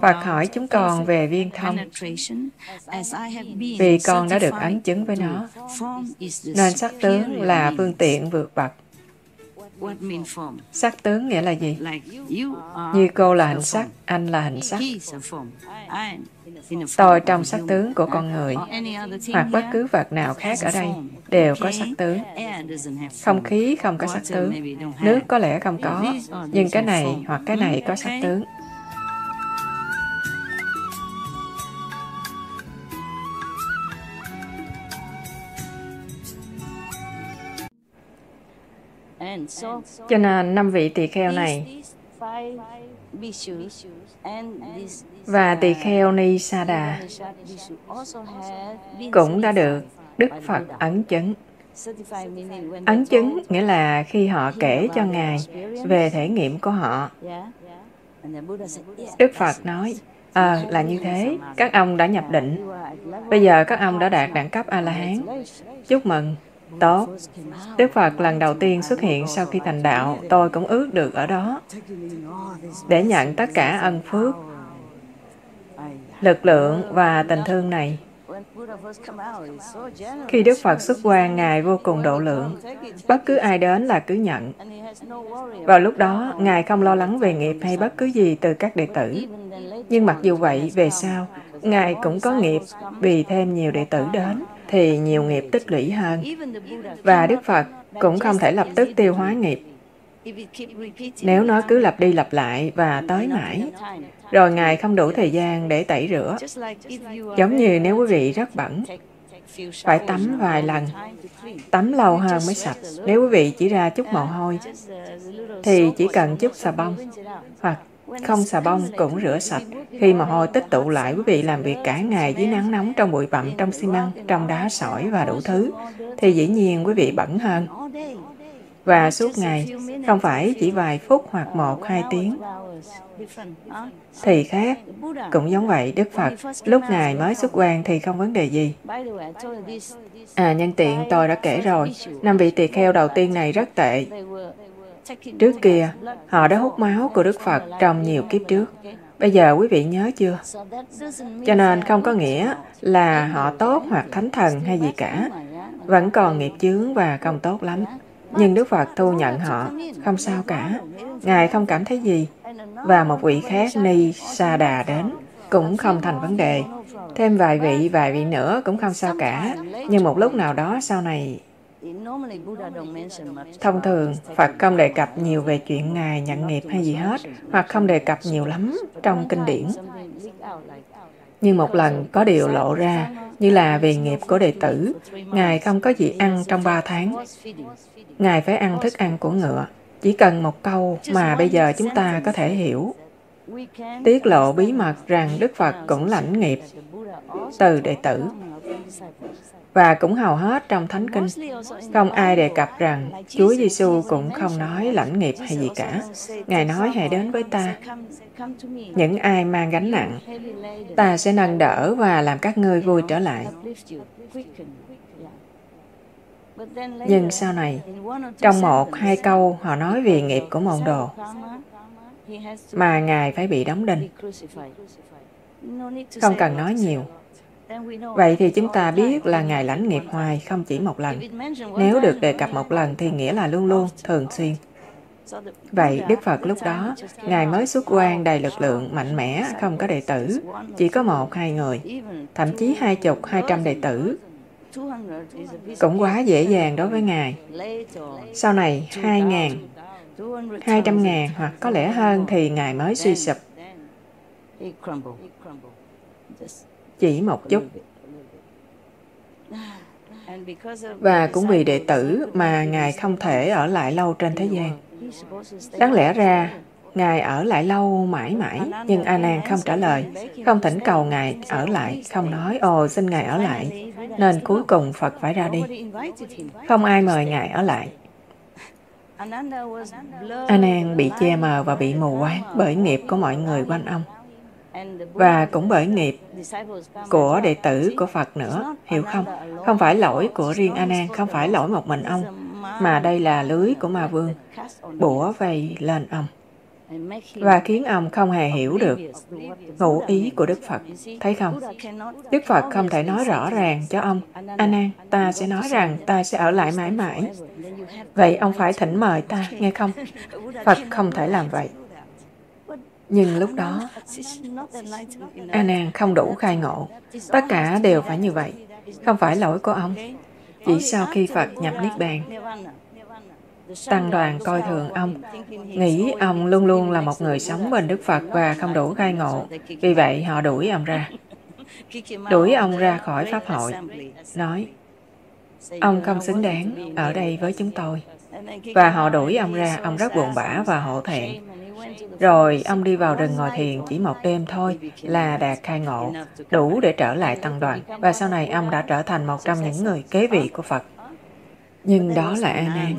Phật hỏi chúng con về viên thông vì con đã được ấn chứng với nó. Nên sắc tướng là phương tiện vượt bậc. Sắc tướng nghĩa là gì? Như cô là hình sắc, anh là hình sắc tôi trong sắc tướng của con người hoặc bất cứ vật nào khác ở đây đều có sắc tướng. không khí không có sắc tướng. nước có lẽ không có nhưng cái này hoặc cái này có sắc tướng. Cho nên năm vị tỳ kheo này và tỳ kheo Ni Sa Đà cũng đã được Đức Phật ấn chứng. Ấn chứng nghĩa là khi họ kể cho Ngài về thể nghiệm của họ. Đức Phật nói, À, là như thế, các ông đã nhập định. Bây giờ các ông đã đạt đẳng cấp A-la-hán. Chúc mừng. Tốt. Đức Phật lần đầu tiên xuất hiện sau khi thành đạo, tôi cũng ước được ở đó để nhận tất cả ân phước, lực lượng và tình thương này. Khi Đức Phật xuất quan, Ngài vô cùng độ lượng. Bất cứ ai đến là cứ nhận. Vào lúc đó, Ngài không lo lắng về nghiệp hay bất cứ gì từ các đệ tử. Nhưng mặc dù vậy, về sau, Ngài cũng có nghiệp vì thêm nhiều đệ tử đến thì nhiều nghiệp tích lũy hơn. Và Đức Phật cũng không thể lập tức tiêu hóa nghiệp. Nếu nó cứ lặp đi lặp lại và tới mãi, rồi Ngài không đủ thời gian để tẩy rửa. Giống như nếu quý vị rất bẩn, phải tắm vài lần, tắm lâu hơn mới sạch. Nếu quý vị chỉ ra chút mồ hôi, thì chỉ cần chút xà bông, hoặc không xà bông cũng rửa sạch. Khi mồ hôi tích tụ lại, quý vị làm việc cả ngày dưới nắng nóng, trong bụi bặm, trong xi măng, trong đá sỏi và đủ thứ, thì dĩ nhiên quý vị bẩn hơn. Và suốt ngày, không phải chỉ vài phút hoặc một, hai tiếng, thì khác. Cũng giống vậy, Đức Phật, lúc Ngài mới xuất quan thì không vấn đề gì. À, nhân tiện tôi đã kể rồi, năm vị tỳ kheo đầu tiên này rất tệ. Trước kia, họ đã hút máu của Đức Phật trong nhiều kiếp trước. Bây giờ quý vị nhớ chưa? Cho nên không có nghĩa là họ tốt hoặc thánh thần hay gì cả. Vẫn còn nghiệp chướng và không tốt lắm. Nhưng Đức Phật thu nhận họ, không sao cả. Ngài không cảm thấy gì. Và một vị khác, Ni Sa Đà đến, cũng không thành vấn đề. Thêm vài vị, vài vị nữa cũng không sao cả. Nhưng một lúc nào đó sau này Thông thường, Phật không đề cập nhiều về chuyện Ngài nhận nghiệp hay gì hết, hoặc không đề cập nhiều lắm trong kinh điển. Nhưng một lần có điều lộ ra, như là về nghiệp của đệ tử, Ngài không có gì ăn trong ba tháng. Ngài phải ăn thức ăn của ngựa. Chỉ cần một câu mà bây giờ chúng ta có thể hiểu. Tiết lộ bí mật rằng Đức Phật cũng lãnh nghiệp từ đệ tử và cũng hầu hết trong Thánh Kinh, không ai đề cập rằng Chúa Giêsu cũng không nói lãnh nghiệp hay gì cả. Ngài nói hãy đến với ta. Những ai mang gánh nặng, ta sẽ nâng đỡ và làm các ngươi vui trở lại. Nhưng sau này, trong một hai câu họ nói về nghiệp của môn đồ, mà Ngài phải bị đóng đinh. Không cần nói nhiều. Vậy thì chúng ta biết là Ngài lãnh nghiệp hoài không chỉ một lần. Nếu được đề cập một lần thì nghĩa là luôn luôn, thường xuyên. Vậy Đức Phật lúc đó, Ngài mới xuất quan đầy lực lượng, mạnh mẽ, không có đệ tử, chỉ có một, hai người, thậm chí hai chục, hai trăm đệ tử. Cũng quá dễ dàng đối với Ngài. Sau này, hai ngàn, hai trăm ngàn hoặc có lẽ hơn thì Ngài mới suy sụp chỉ một chút. Và cũng vì đệ tử mà Ngài không thể ở lại lâu trên thế gian. Đáng lẽ ra, Ngài ở lại lâu mãi mãi, nhưng A Nan không trả lời, không thỉnh cầu Ngài ở lại, không nói, ồ, xin Ngài ở lại. Nên cuối cùng Phật phải ra đi. Không ai mời Ngài ở lại. A Nan bị che mờ và bị mù quáng bởi nghiệp của mọi người quanh ông và cũng bởi nghiệp của đệ tử của Phật nữa, hiểu không? Không phải lỗi của riêng A Nan, không phải lỗi một mình ông, mà đây là lưới của ma vương bủa vây lên ông và khiến ông không hề hiểu được ngụ ý của Đức Phật. Thấy không? Đức Phật không thể nói rõ ràng cho ông, A Nan, ta sẽ nói rằng ta sẽ ở lại mãi mãi. Vậy ông phải thỉnh mời ta, nghe không? Phật không thể làm vậy. Nhưng lúc đó, A Nan không đủ khai ngộ. Tất cả đều phải như vậy. Không phải lỗi của ông. Chỉ sau khi Phật nhập Niết Bàn, Tăng đoàn coi thường ông, nghĩ ông luôn luôn là một người sống bên Đức Phật và không đủ khai ngộ. Vì vậy họ đuổi ông ra. Đuổi ông ra khỏi Pháp hội. Nói, ông không xứng đáng ở đây với chúng tôi. Và họ đuổi ông ra, ông rất buồn bã và hổ thẹn. Rồi ông đi vào rừng ngồi thiền chỉ một đêm thôi là đạt khai ngộ, đủ để trở lại tăng đoàn. Và sau này ông đã trở thành một trong những người kế vị của Phật. Nhưng đó là A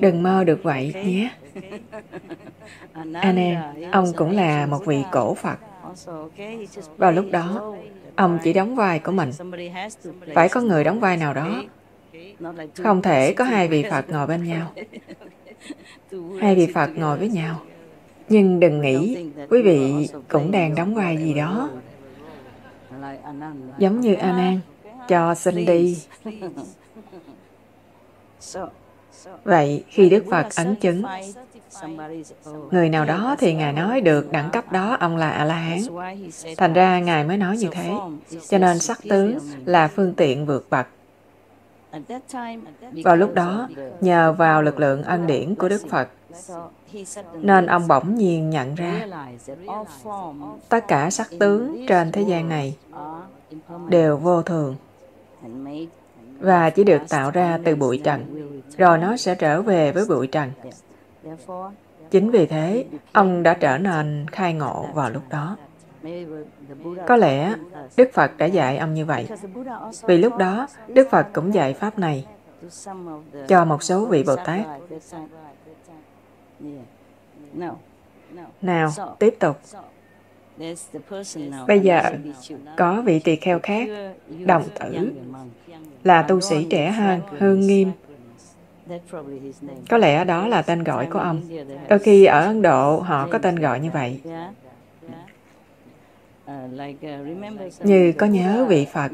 Đừng mơ được vậy nhé. A ông cũng là một vị cổ Phật. Vào lúc đó, ông chỉ đóng vai của mình. Phải có người đóng vai nào đó. Không thể có hai vị Phật ngồi bên nhau. Hai vị Phật ngồi với nhau. Nhưng đừng nghĩ quý vị cũng đang đóng vai gì đó. Giống như A Nan, cho xin đi. Vậy khi Đức Phật ấn chứng, người nào đó thì Ngài nói được đẳng cấp đó ông là A-la-hán. Thành ra Ngài mới nói như thế. Cho nên sắc tướng là phương tiện vượt bậc. Vào lúc đó, nhờ vào lực lượng ân điển của Đức Phật, nên ông bỗng nhiên nhận ra tất cả sắc tướng trên thế gian này đều vô thường và chỉ được tạo ra từ bụi trần, rồi nó sẽ trở về với bụi trần. Chính vì thế, ông đã trở nên khai ngộ vào lúc đó. Có lẽ Đức Phật đã dạy ông như vậy. Vì lúc đó, Đức Phật cũng dạy Pháp này cho một số vị Bồ Tát. Nào, tiếp tục. Bây giờ, có vị tỳ kheo khác, đồng tử, là tu sĩ trẻ hơn, hương nghiêm. Có lẽ đó là tên gọi của ông. Đôi khi ở Ấn Độ họ có tên gọi như vậy. Như có nhớ vị Phật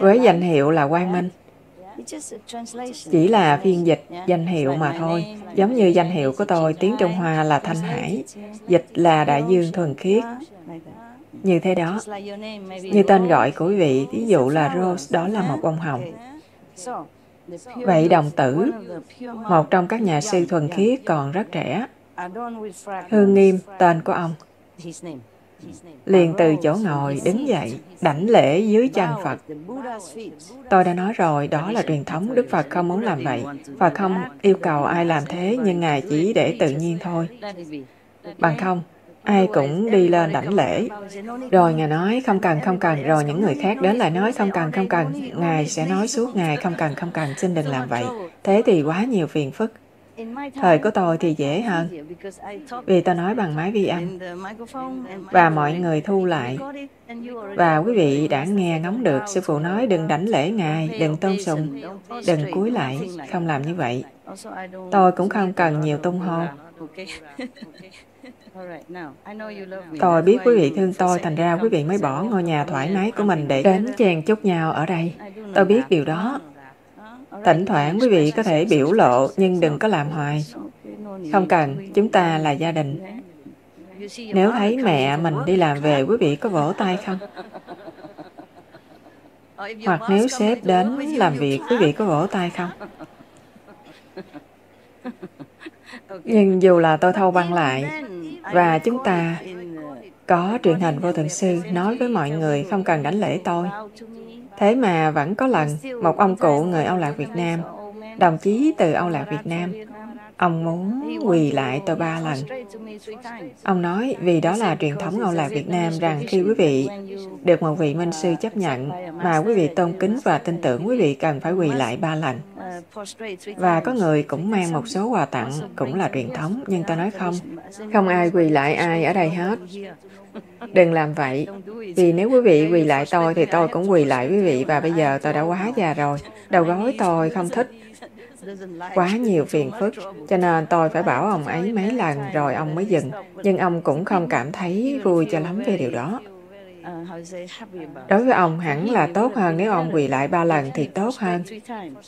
với danh hiệu là Quang Minh. Chỉ là phiên dịch danh hiệu mà thôi, giống như danh hiệu của tôi tiếng Trung Hoa là Thanh Hải, dịch là Đại Dương Thuần Khiết. Như thế đó, như tên gọi của quý vị, ví dụ là Rose, đó là một bông hồng. Vậy đồng tử, một trong các nhà sư thuần khiết còn rất trẻ, Hương Nghiêm, tên của ông, liền từ chỗ ngồi đứng dậy, đảnh lễ dưới chân Phật. Tôi đã nói rồi, đó là truyền thống, Đức Phật không muốn làm vậy. và không yêu cầu ai làm thế, nhưng Ngài chỉ để tự nhiên thôi. Bằng không, ai cũng đi lên đảnh lễ. Rồi Ngài nói không cần, không cần, rồi những người khác đến lại nói không cần, không cần. Ngài sẽ nói suốt ngày không cần, không cần, xin đừng làm vậy. Thế thì quá nhiều phiền phức. Thời của tôi thì dễ hơn, vì tôi nói bằng máy vi âm và mọi người thu lại. Và quý vị đã nghe ngóng được sư phụ nói đừng đảnh lễ Ngài, đừng tôn sùng, đừng cúi lại, không làm như vậy. Tôi cũng không cần nhiều tung hô. Tôi biết quý vị thương tôi, thành ra quý vị mới bỏ ngôi nhà thoải mái của mình để đến chèn chút nhau ở đây. Tôi biết điều đó. Thỉnh thoảng quý vị có thể biểu lộ, nhưng đừng có làm hoài. Không cần, chúng ta là gia đình. Nếu thấy mẹ mình đi làm về, quý vị có vỗ tay không? Hoặc nếu sếp đến làm việc, quý vị có vỗ tay không? Nhưng dù là tôi thâu băng lại, và chúng ta có truyền hình vô thượng sư nói với mọi người không cần đánh lễ tôi. Thế mà vẫn có lần một ông cụ người Âu Lạc Việt Nam, đồng chí từ Âu Lạc Việt Nam, ông muốn quỳ lại tôi ba lần. Ông nói vì đó là truyền thống Âu Lạc Việt Nam rằng khi quý vị được một vị minh sư chấp nhận mà quý vị tôn kính và tin tưởng quý vị cần phải quỳ lại ba lần. Và có người cũng mang một số quà tặng, cũng là truyền thống, nhưng tôi nói không, không ai quỳ lại ai ở đây hết. Đừng làm vậy, vì nếu quý vị quỳ lại tôi thì tôi cũng quỳ lại quý vị và bây giờ tôi đã quá già rồi. Đầu gối tôi không thích quá nhiều phiền phức, cho nên tôi phải bảo ông ấy mấy lần rồi ông mới dừng. Nhưng ông cũng không cảm thấy vui cho lắm về điều đó. Đối với ông hẳn là tốt hơn nếu ông quỳ lại ba lần thì tốt hơn.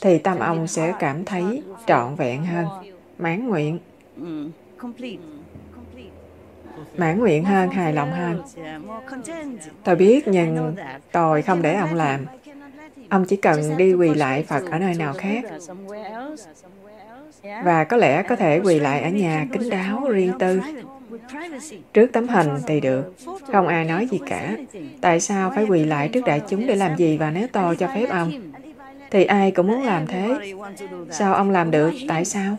Thì tâm ông sẽ cảm thấy trọn vẹn hơn, mãn nguyện. Mãn nguyện hơn, hài lòng hơn. Tôi biết nhưng tôi không để ông làm. Ông chỉ cần đi quỳ lại Phật ở nơi nào khác. Và có lẽ có thể quỳ lại ở nhà kính đáo riêng tư. Trước tấm hình thì được, không ai nói gì cả. Tại sao phải quỳ lại trước đại chúng để làm gì và nếu tôi cho phép ông? Thì ai cũng muốn làm thế. Sao ông làm được? Tại sao?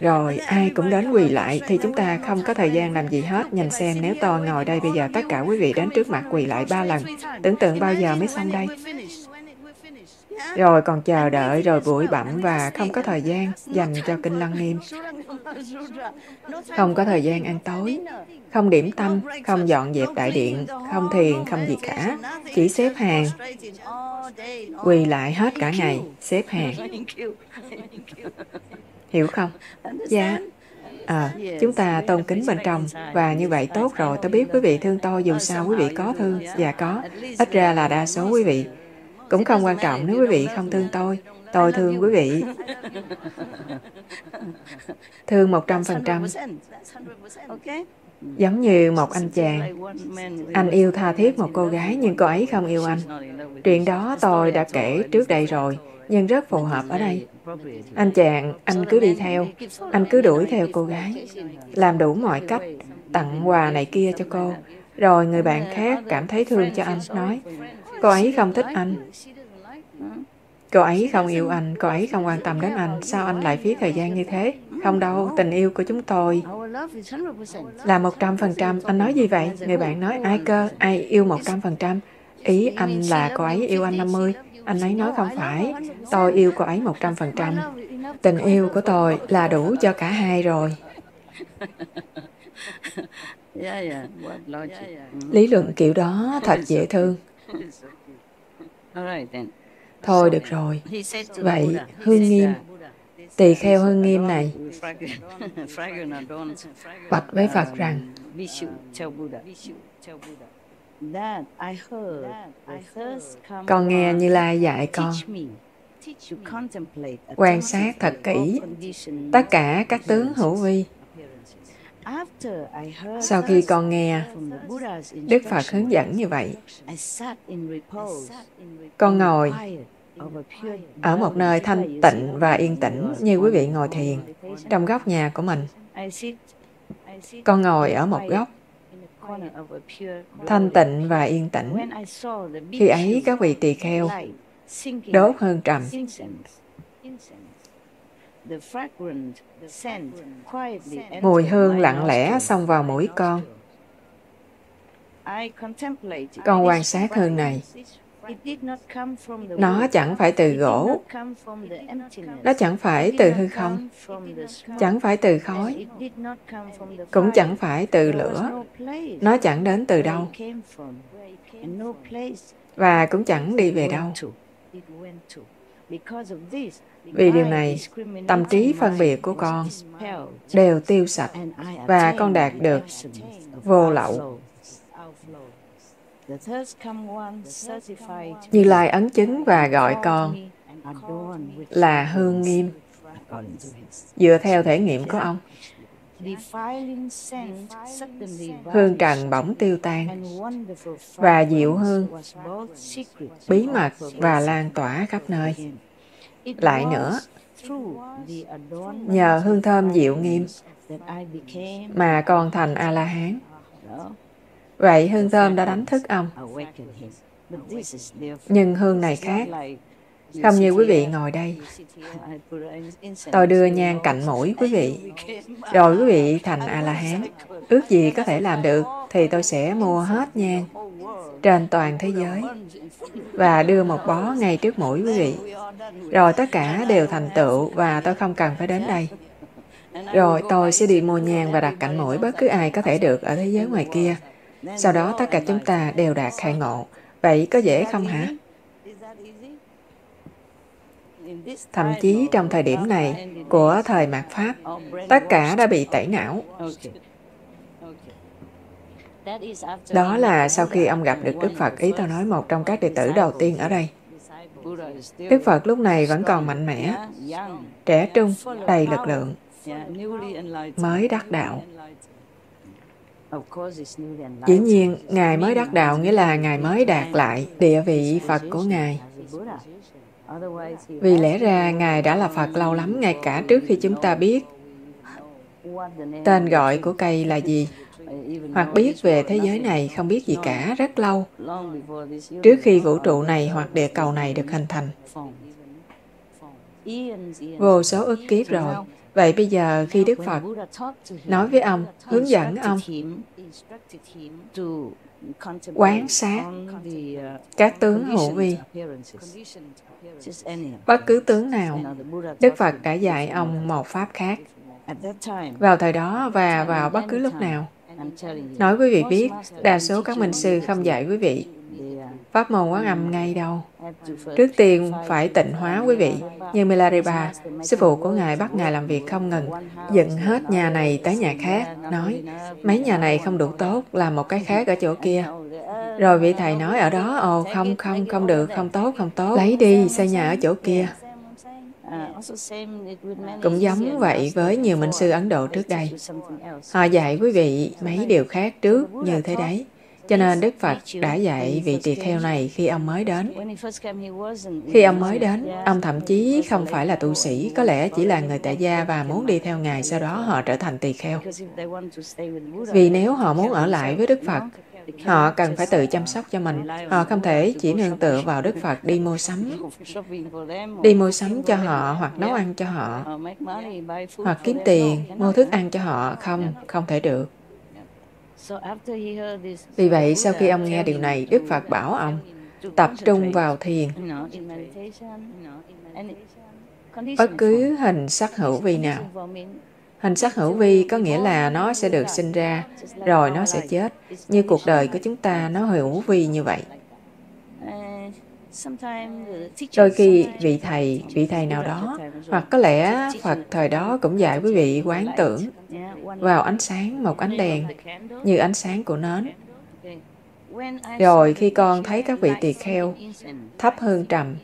Rồi, ai cũng đến quỳ lại thì chúng ta không có thời gian làm gì hết. Nhìn xem nếu tôi ngồi đây bây giờ tất cả quý vị đến trước mặt quỳ lại ba lần. Tưởng tượng bao giờ mới xong đây? Rồi còn chờ đợi rồi bụi bặm và không có thời gian dành cho kinh lăng nghiêm. Không có thời gian ăn tối không điểm tâm không dọn dẹp đại điện không thiền không gì cả. chỉ xếp hàng. quỳ lại hết cả ngày xếp hàng. hiểu không? Dạ. À, chúng ta tôn kính bên trong và như vậy tốt rồi. Tôi biết quý vị thương tôi dù sao quý vị có thương và có. Ít ra là đa số quý vị cũng không quan trọng nếu quý vị không thương tôi. Tôi thương quý vị. Thương 100%. Giống như một anh chàng. Anh yêu tha thiết một cô gái nhưng cô ấy không yêu anh. Chuyện đó tôi đã kể trước đây rồi, nhưng rất phù hợp ở đây. Anh chàng, anh cứ đi theo, anh cứ đuổi theo cô gái, làm đủ mọi cách, tặng quà này kia cho cô. Rồi người bạn khác cảm thấy thương cho anh, nói, Cô ấy không thích anh. Cô ấy không yêu anh, cô ấy không quan tâm đến anh. Sao anh lại phí thời gian như thế? Không đâu, tình yêu của chúng tôi là một trăm phần trăm. Anh nói gì vậy? Người bạn nói, ai cơ? Ai yêu một trăm phần trăm? Ý anh là cô ấy yêu anh 50. Anh ấy nói không phải. Tôi yêu cô ấy một trăm phần trăm. Tình yêu của tôi là đủ cho cả hai rồi. Lý luận kiểu đó thật dễ thương. Thôi được rồi. Vậy, hương nghiêm, tỳ kheo hương nghiêm này, bạch với Phật rằng, con nghe Như Lai dạy con. Quan sát thật kỹ tất cả các tướng hữu vi sau khi con nghe Đức Phật hướng dẫn như vậy, con ngồi ở một nơi thanh tịnh và yên tĩnh như quý vị ngồi thiền trong góc nhà của mình. Con ngồi ở một góc thanh tịnh và yên tĩnh. Khi ấy các vị tỳ kheo đốt hương trầm Mùi hương lặng lẽ xông vào mũi con. Con quan sát hương này. Nó chẳng phải từ gỗ. Nó chẳng phải từ hư không. Chẳng phải từ khói. Cũng chẳng phải từ lửa. Nó chẳng đến từ đâu. Và cũng chẳng đi về đâu. Vì điều này, tâm trí phân biệt của con đều tiêu sạch và con đạt được vô lậu. Như Lai ấn chứng và gọi con là hương nghiêm dựa theo thể nghiệm của ông. Hương trần bỗng tiêu tan và diệu hương bí mật và lan tỏa khắp nơi. Lại nữa, nhờ hương thơm diệu nghiêm mà con thành A-la-hán. Vậy hương thơm đã đánh thức ông. Nhưng hương này khác. Không như quý vị ngồi đây. Tôi đưa nhang cạnh mũi quý vị. Rồi quý vị thành A-la-hán. Ước gì có thể làm được thì tôi sẽ mua hết nhang trên toàn thế giới và đưa một bó ngay trước mũi quý vị. Rồi tất cả đều thành tựu và tôi không cần phải đến đây. Rồi tôi sẽ đi mua nhang và đặt cạnh mũi bất cứ ai có thể được ở thế giới ngoài kia. Sau đó tất cả chúng ta đều đạt khai ngộ. Vậy có dễ không hả? Thậm chí trong thời điểm này của thời mạt Pháp, tất cả đã bị tẩy não. Đó là sau khi ông gặp được Đức Phật, ý tôi nói một trong các đệ tử đầu tiên ở đây. Đức Phật lúc này vẫn còn mạnh mẽ, trẻ trung, đầy lực lượng, mới đắc đạo. Dĩ nhiên, Ngài mới đắc đạo nghĩa là Ngài mới đạt lại địa vị Phật của Ngài. Vì lẽ ra Ngài đã là Phật lâu lắm ngay cả trước khi chúng ta biết. Tên gọi của cây là gì. hoặc biết về thế giới này không biết gì cả rất lâu, trước khi vũ trụ này hoặc địa cầu này được hình thành. Vô số ức kiếp rồi. Vậy bây giờ khi Đức Phật nói với ông, hướng dẫn ông quán sát các tướng hữu vi, bất cứ tướng nào, Đức Phật đã dạy ông một pháp khác. Vào thời đó và vào bất cứ lúc nào. Nói quý vị biết, đa số các minh sư không dạy quý vị pháp môn quán âm ngay đâu. Trước tiên phải tịnh hóa quý vị. Như Milarepa, sư phụ của Ngài bắt Ngài làm việc không ngừng, dựng hết nhà này tới nhà khác, nói, mấy nhà này không đủ tốt, làm một cái khác ở chỗ kia. Rồi vị thầy nói ở đó, ồ không, không, không được, không tốt, không tốt, lấy đi, xây nhà ở chỗ kia. Cũng giống vậy với nhiều minh sư Ấn Độ trước đây. Họ dạy quý vị mấy điều khác trước như thế đấy. Cho nên Đức Phật đã dạy vị tỳ kheo này khi ông mới đến. Khi ông mới đến, ông thậm chí không phải là tu sĩ, có lẽ chỉ là người tại gia và muốn đi theo Ngài, sau đó họ trở thành tỳ kheo. Vì nếu họ muốn ở lại với Đức Phật, Họ cần phải tự chăm sóc cho mình. Họ không thể chỉ nương tựa vào Đức Phật đi mua sắm. Đi mua sắm cho họ hoặc nấu ăn cho họ. Hoặc kiếm tiền, mua thức ăn cho họ. Không, không thể được. Vì vậy, sau khi ông nghe điều này, Đức Phật bảo ông tập trung vào thiền. Bất cứ hình sắc hữu vi nào. Hình sắc hữu vi có nghĩa là nó sẽ được sinh ra, rồi nó sẽ chết. Như cuộc đời của chúng ta, nó hữu vi như vậy. Đôi khi vị thầy, vị thầy nào đó, hoặc có lẽ Phật thời đó cũng dạy quý vị quán tưởng vào ánh sáng một ánh đèn, như ánh sáng của nến. Rồi khi con thấy các vị tỳ kheo thắp hương trầm,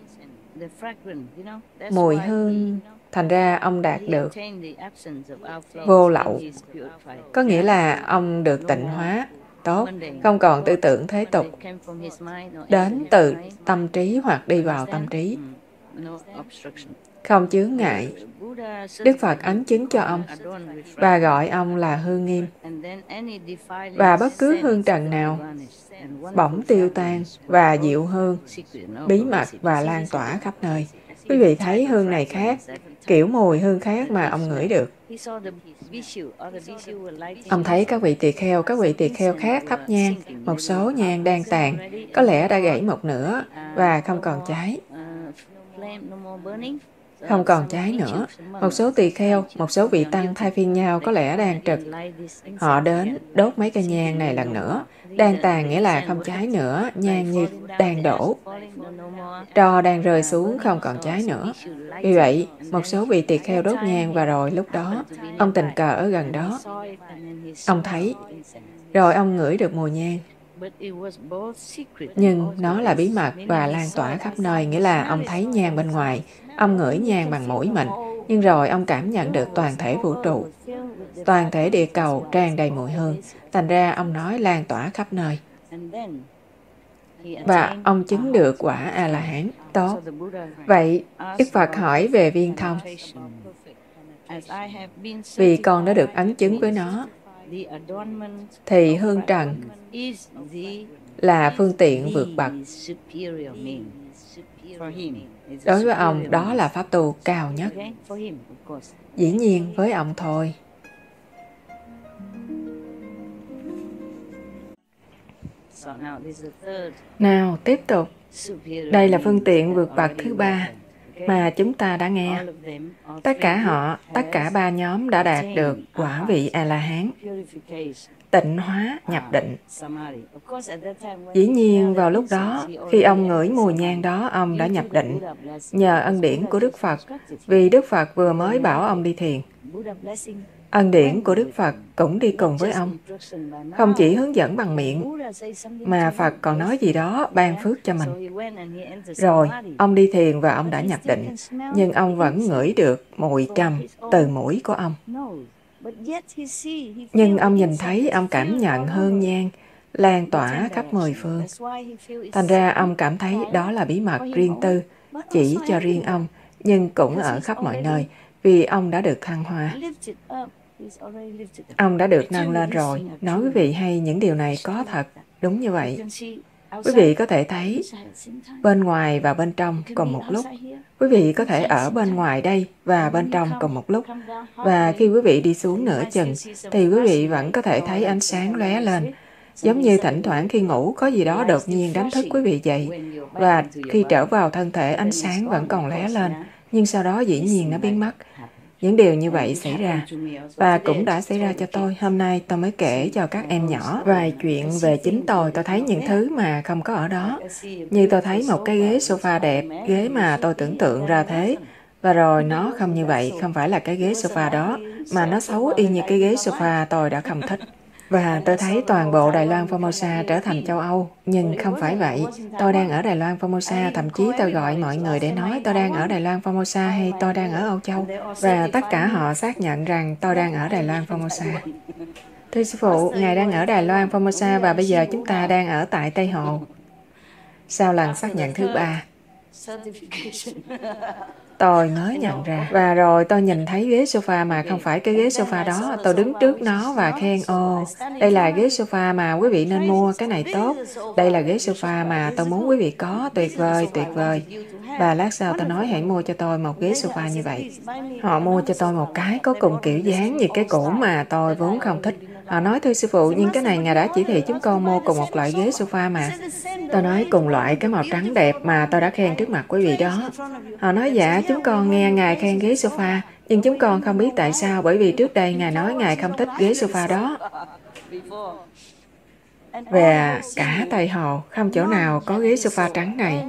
mùi hương thành ra ông đạt được vô lậu. có nghĩa là ông được tịnh hóa tốt, không còn tư tưởng thế tục, đến từ tâm trí hoặc đi vào tâm trí, không chướng ngại. Đức Phật ấn chứng cho ông và gọi ông là hương nghiêm. Và bất cứ hương trần nào bỗng tiêu tan và dịu hương, bí mật và lan tỏa khắp nơi. Quý vị thấy hương này khác, kiểu mùi hương khác mà ông ngửi được. Ông thấy các vị tỳ kheo, các vị tỳ kheo khác thắp nhang, một số nhang đang tàn, có lẽ đã gãy một nửa và không còn cháy. Không còn cháy nữa. Một số tỳ kheo, một số vị tăng thay phiên nhau có lẽ đang trực. Họ đến đốt mấy cây nhang này lần nữa. Đang tàn nghĩa là không cháy nữa, nhang như đang đổ. Trò đang rơi xuống không còn cháy nữa. Vì vậy, một số vị tỳ kheo đốt nhang và rồi lúc đó, ông tình cờ ở gần đó. Ông thấy, rồi ông ngửi được mùi nhang. Nhưng nó là bí mật và lan tỏa khắp nơi, nghĩa là ông thấy nhang bên ngoài, ông ngửi nhang bằng mũi mình, nhưng rồi ông cảm nhận được toàn thể vũ trụ. Toàn thể địa cầu tràn đầy mùi hương, thành ra ông nói lan tỏa khắp nơi. Và ông chứng được quả A-la-hán. Tốt. Vậy, Đức Phật hỏi về viên thông. Vì con đã được ấn chứng với nó, thì hương trần là phương tiện vượt bậc. Đối với ông, đó là pháp tu cao nhất. Dĩ nhiên với ông thôi. Nào, tiếp tục. Đây là phương tiện vượt bậc thứ ba mà chúng ta đã nghe. Tất cả họ, tất cả ba nhóm đã đạt được quả vị A-la-hán, tịnh hóa, nhập định. Dĩ nhiên, vào lúc đó, khi ông ngửi mùi nhang đó, ông đã nhập định, nhờ ân điển của Đức Phật, vì Đức Phật vừa mới bảo ông đi thiền. Ân điển của Đức Phật cũng đi cùng với ông. Không chỉ hướng dẫn bằng miệng, mà Phật còn nói gì đó ban phước cho mình. Rồi, ông đi thiền và ông đã nhập định, nhưng ông vẫn ngửi được mùi trầm từ mũi của ông. Nhưng ông nhìn thấy, ông cảm nhận hương nhang, lan tỏa khắp mười phương. Thành ra ông cảm thấy đó là bí mật riêng tư, chỉ cho riêng ông, nhưng cũng ở khắp mọi nơi, vì ông đã được thăng hoa. Ông đã được nâng lên rồi. Nói quý vị hay những điều này có thật. Đúng như vậy. Quý vị có thể thấy bên ngoài và bên trong cùng một lúc. Quý vị có thể ở bên ngoài đây và bên trong cùng một lúc. Và khi quý vị đi xuống nửa chừng, thì quý vị vẫn có thể thấy ánh sáng lóe lên. Giống như thỉnh thoảng khi ngủ có gì đó đột nhiên đánh thức quý vị dậy. Và khi trở vào thân thể ánh sáng vẫn còn lóe lên, nhưng sau đó dĩ nhiên nó biến mất. Những điều như vậy xảy ra và cũng đã xảy ra cho tôi. Hôm nay tôi mới kể cho các em nhỏ vài chuyện về chính tôi. Tôi thấy những thứ mà không có ở đó. Như tôi thấy một cái ghế sofa đẹp, ghế mà tôi tưởng tượng ra thế. Và rồi nó không như vậy, không phải là cái ghế sofa đó, mà nó xấu y như cái ghế sofa tôi đã không thích. Và tôi thấy toàn bộ Đài Loan Formosa trở thành châu Âu. Nhưng không phải vậy. Tôi đang ở Đài Loan Formosa, thậm chí tôi gọi mọi người để nói tôi đang ở Đài Loan Formosa hay tôi đang ở Âu Châu. Và tất cả họ xác nhận rằng tôi đang ở Đài Loan Formosa. Thưa sư phụ, Ngài đang ở Đài Loan Formosa và bây giờ chúng ta đang ở tại Tây Hồ. Sau lần xác nhận thứ ba, Tôi mới nhận ra. Và rồi tôi nhìn thấy ghế sofa mà không phải cái ghế sofa đó. Tôi đứng trước nó và khen, ồ, đây là ghế sofa mà quý vị nên mua, cái này tốt. Đây là ghế sofa mà tôi muốn quý vị có, tuyệt vời, tuyệt vời. Và lát sau tôi nói hãy mua cho tôi một ghế sofa như vậy. Họ mua cho tôi một cái có cùng kiểu dáng như cái cũ mà tôi vốn không thích. Họ nói thưa sư phụ, nhưng cái này ngài đã chỉ thị chúng con mua cùng một loại ghế sofa mà. Tôi nói cùng loại cái màu trắng đẹp mà tôi đã khen trước mặt quý vị đó. Họ nói dạ, chúng con nghe ngài khen ghế sofa, nhưng chúng con không biết tại sao bởi vì trước đây ngài nói ngài không thích ghế sofa đó. Về cả Tây Hồ, không chỗ nào có ghế sofa trắng này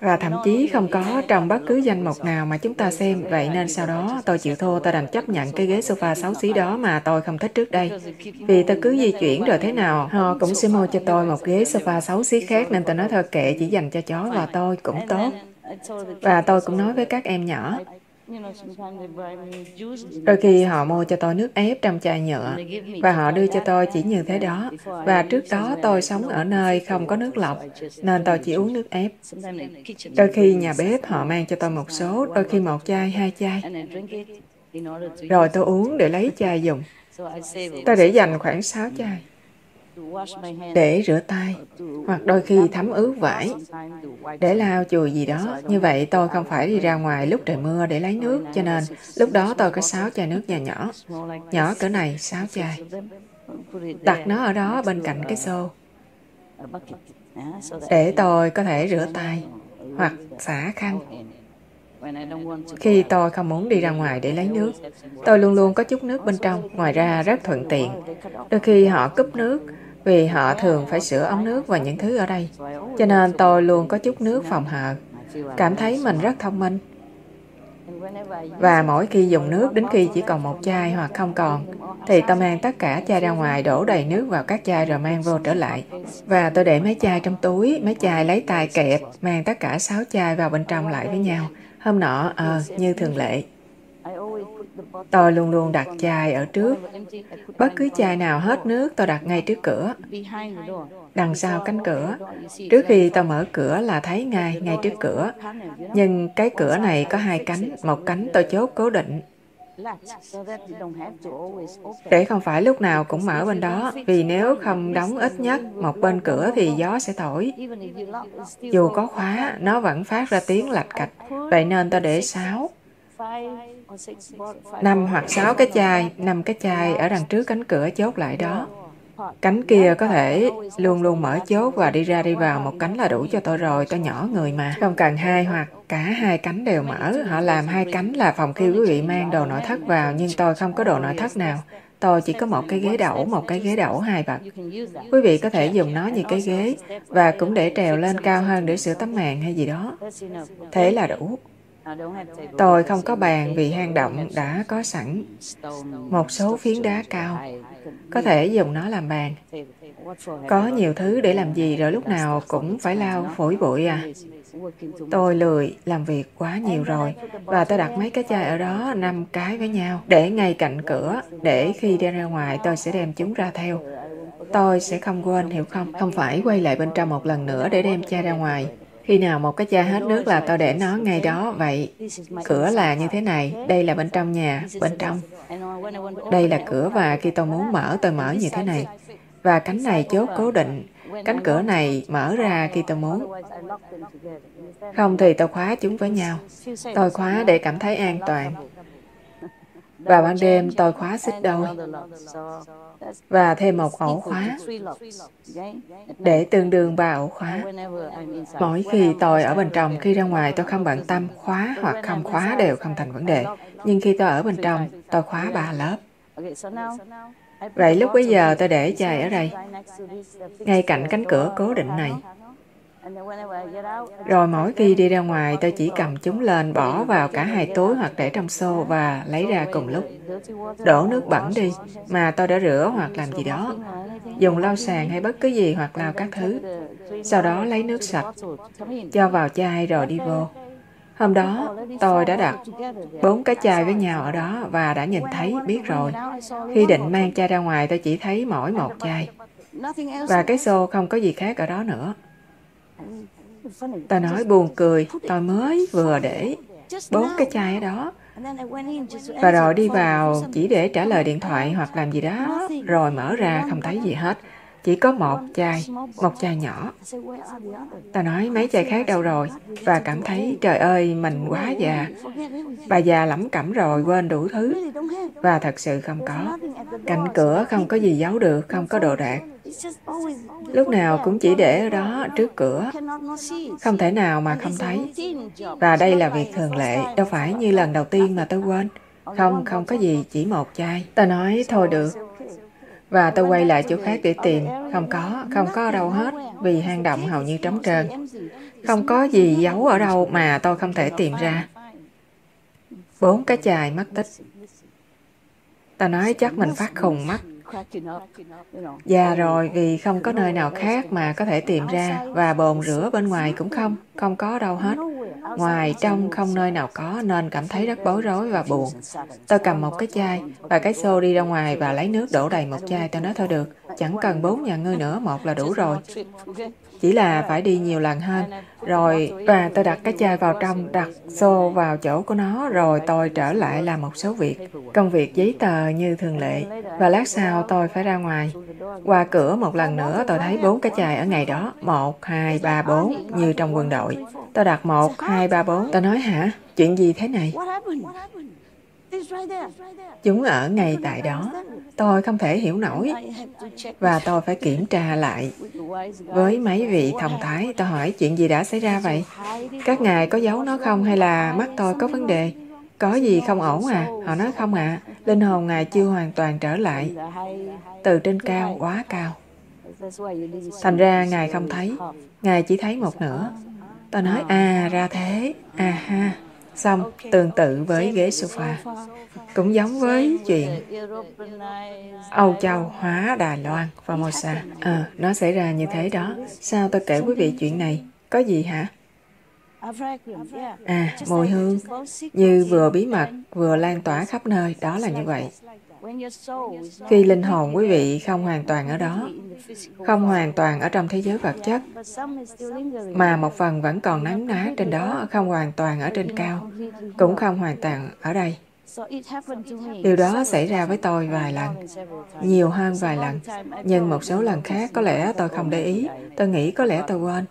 và thậm chí không có trong bất cứ danh mục nào mà chúng ta xem. Vậy nên sau đó tôi chịu thua, tôi đành chấp nhận cái ghế sofa xấu xí đó mà tôi không thích trước đây. Vì tôi cứ di chuyển rồi thế nào, họ cũng sẽ mua cho tôi một ghế sofa xấu xí khác nên tôi nói thôi kệ chỉ dành cho chó và tôi cũng tốt. Và tôi cũng nói với các em nhỏ, Đôi khi họ mua cho tôi nước ép trong chai nhựa và họ đưa cho tôi chỉ như thế đó. Và trước đó tôi sống ở nơi không có nước lọc nên tôi chỉ uống nước ép. Đôi khi nhà bếp họ mang cho tôi một số, đôi khi một chai, hai chai. Rồi tôi uống để lấy chai dùng. Tôi để dành khoảng 6 chai để rửa tay hoặc đôi khi thấm ướt vải để lau chùi gì đó. Như vậy tôi không phải đi ra ngoài lúc trời mưa để lấy nước cho nên lúc đó tôi có sáu chai nước nhà nhỏ. Nhỏ cỡ này sáu chai. Đặt nó ở đó bên cạnh cái xô để tôi có thể rửa tay hoặc xả khăn khi tôi không muốn đi ra ngoài để lấy nước, tôi luôn luôn có chút nước bên trong, ngoài ra rất thuận tiện. Đôi khi họ cúp nước vì họ thường phải sửa ống nước và những thứ ở đây. Cho nên tôi luôn có chút nước phòng hờ, cảm thấy mình rất thông minh. Và mỗi khi dùng nước đến khi chỉ còn một chai hoặc không còn, thì tôi mang tất cả chai ra ngoài đổ đầy nước vào các chai rồi mang vô trở lại. Và tôi để mấy chai trong túi, mấy chai lấy tay kẹp, mang tất cả sáu chai vào bên trong lại với nhau. Hôm nọ, ờ, như thường lệ. Tôi luôn luôn đặt chai ở trước. Bất cứ chai nào hết nước tôi đặt ngay trước cửa. Đằng sau cánh cửa. Trước khi tôi mở cửa là thấy ngay, ngay trước cửa. Nhưng cái cửa này có hai cánh, một cánh tôi chốt cố định. Để không phải lúc nào cũng mở bên đó, vì nếu không đóng ít nhất một bên cửa thì gió sẽ thổi. Dù có khóa, nó vẫn phát ra tiếng lạch cạch, vậy nên tôi để sáo năm hoặc sáu cái chai, năm cái chai ở đằng trước cánh cửa chốt lại đó. Cánh kia có thể luôn luôn mở chốt và đi ra đi vào một cánh là đủ cho tôi rồi, tôi nhỏ người mà. Không cần hai hoặc cả hai cánh đều mở. Họ làm hai cánh là phòng khi quý vị mang đồ nội thất vào, nhưng tôi không có đồ nội thất nào. Tôi chỉ có một cái ghế đẩu, một cái ghế đẩu hai bậc. Quý vị có thể dùng nó như cái ghế và cũng để trèo lên cao hơn để sửa tấm màn hay gì đó. Thế là đủ. Tôi không có bàn vì hang động đã có sẵn. một số phiến đá cao. Có thể dùng nó làm bàn. Có nhiều thứ để làm gì rồi lúc nào cũng phải lao phổi bụi à. Tôi lười làm việc quá nhiều rồi. và tôi đặt mấy cái chai ở đó năm cái với nhau. để ngay cạnh cửa để khi đi ra ngoài tôi sẽ đem chúng ra theo. Tôi sẽ không quên hiểu không? Không phải quay lại bên trong một lần nữa để đem chai ra ngoài Khi nào một cái chai hết nước là tôi để nó ngay đó. Vậy, cửa là như thế này. Đây là bên trong nhà, bên trong. Đây là cửa và khi tôi muốn mở, tôi mở như thế này. Và cánh này chốt cố định. Cánh cửa này mở ra khi tôi muốn. Không thì tôi khóa chúng với nhau. Tôi khóa để cảm thấy an toàn. Và ban đêm tôi khóa xích đôi và thêm một ổ khóa để tương đương ba ổ khóa. Mỗi khi tôi ở bên trong, khi ra ngoài tôi không bận tâm khóa hoặc không khóa đều không thành vấn đề. Nhưng khi tôi ở bên trong, tôi khóa ba lớp. Vậy lúc bây giờ tôi để chai ở đây, ngay cạnh cánh cửa cố định này. Rồi mỗi khi đi ra ngoài tôi chỉ cầm chúng lên bỏ vào cả hai túi hoặc để trong xô và lấy ra cùng lúc. Đổ nước bẩn đi mà tôi đã rửa hoặc làm gì đó. Dùng lau sàn hay bất cứ gì hoặc lau các thứ. Sau đó lấy nước sạch, cho vào chai rồi đi vô. Hôm đó, tôi đã đặt bốn cái chai với nhau ở đó và đã nhìn thấy, biết rồi. Khi định mang chai ra ngoài, tôi chỉ thấy mỗi một chai. Và cái xô không có gì khác ở đó nữa. Ta nói buồn cười, tôi mới vừa để bốn cái chai ở đó. Và rồi đi vào chỉ để trả lời điện thoại hoặc làm gì đó, rồi mở ra không thấy gì hết. Chỉ có một chai, một chai nhỏ. Ta nói mấy chai khác đâu rồi, và cảm thấy trời ơi mình quá già. Bà già lẩm cẩm rồi quên đủ thứ, và thật sự không có. Cạnh cửa không có gì giấu được, không có đồ đạc. Lúc nào cũng chỉ để ở đó trước cửa, không thể nào mà không thấy. Và đây là việc thường lệ, đâu phải như lần đầu tiên mà tôi quên. Không, không có gì, chỉ một chai. Ta nói thôi được, và tôi quay lại chỗ khác để tìm. Không có, không có ở đâu hết, vì hang động hầu như trống trơn. Không có gì giấu ở đâu mà tôi không thể tìm ra. Bốn cái chài mất tích. Ta nói chắc mình phát khùng mất. Già dạ rồi vì không có nơi nào khác mà có thể tìm ra và bồn rửa bên ngoài cũng không, không có đâu hết. Ngoài trong không nơi nào có nên cảm thấy rất bối rối và buồn. Tôi cầm một cái chai và cái xô đi ra ngoài và lấy nước đổ đầy một chai. Tôi nói thôi được, chẳng cần bốn nhà ngươi nữa, một là đủ rồi. Chỉ là phải đi nhiều lần hơn. Rồi, và tôi đặt cái chai vào trong, đặt xô vào chỗ của nó, rồi tôi trở lại làm một số việc. Công việc giấy tờ như thường lệ. Và lát sau tôi phải ra ngoài. Qua cửa một lần nữa tôi thấy bốn cái chai ở ngày đó. Một, hai, ba, bốn, như trong quân đội. Tôi đặt một, hai, ba, bốn. Tôi nói hả? Chuyện gì thế này? Chúng ở ngay tại đó. Tôi không thể hiểu nổi. Và tôi phải kiểm tra lại. Với mấy vị thông thái, tôi hỏi chuyện gì đã xảy ra vậy? Các ngài có giấu nó không hay là mắt tôi có vấn đề? Có gì không ổn à? Họ nói không ạ. À. Linh hồn ngài chưa hoàn toàn trở lại. Từ trên cao, quá cao. Thành ra ngài không thấy. Ngài chỉ thấy một nửa. Tôi nói, à, ra thế. À ha. Xong, tương tự với ghế sofa. Cũng giống với chuyện Âu Châu hóa Đài Loan, Formosa. Ờ, nó xảy ra như thế đó. Sao tôi kể quý vị chuyện này? Có gì hả? À, mùi hương, như vừa bí mật, vừa lan tỏa khắp nơi, đó là như vậy. Khi linh hồn quý vị không hoàn toàn ở đó, không hoàn toàn ở trong thế giới vật chất, mà một phần vẫn còn nắng ná trên đó, không hoàn toàn ở trên cao, cũng không hoàn toàn ở đây. Điều đó xảy ra với tôi vài lần, nhiều hơn vài lần, nhưng một số lần khác có lẽ tôi không để ý, tôi nghĩ có lẽ tôi quên.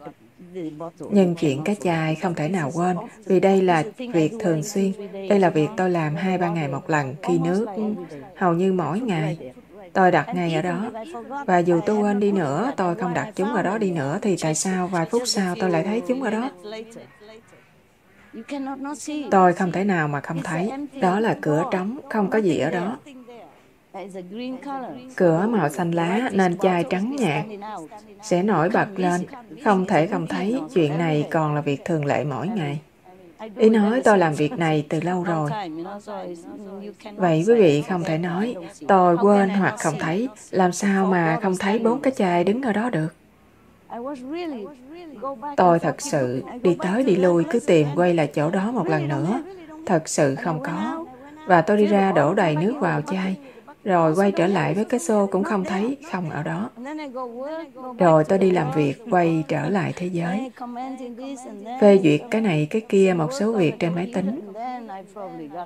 Nhưng chuyện cái chai không thể nào quên, vì đây là việc thường xuyên. Đây là việc tôi làm hai ba ngày một lần khi nước, hầu như mỗi ngày. Tôi đặt ngay ở đó. Và dù tôi quên đi nữa, tôi không đặt chúng ở đó đi nữa, thì tại sao vài phút sau tôi lại thấy chúng ở đó? Tôi không thể nào mà không thấy. Đó là cửa trống, không có gì ở đó. Cửa màu xanh lá nên chai trắng nhạt. Sẽ nổi bật lên. Không thể không thấy. Chuyện này còn là việc thường lệ mỗi ngày. Ý nói tôi làm việc này từ lâu rồi. Vậy quý vị không thể nói tôi quên hoặc không thấy. Làm sao mà không thấy bốn cái chai đứng ở đó được? Tôi thật sự đi tới đi lui cứ tìm quay lại chỗ đó một lần nữa. Thật sự không có. Và tôi đi ra đổ đầy nước vào chai rồi quay trở lại với cái xô cũng không thấy không ở đó. Rồi tôi đi làm việc, quay trở lại thế giới. Phê duyệt cái này, cái kia, một số việc trên máy tính.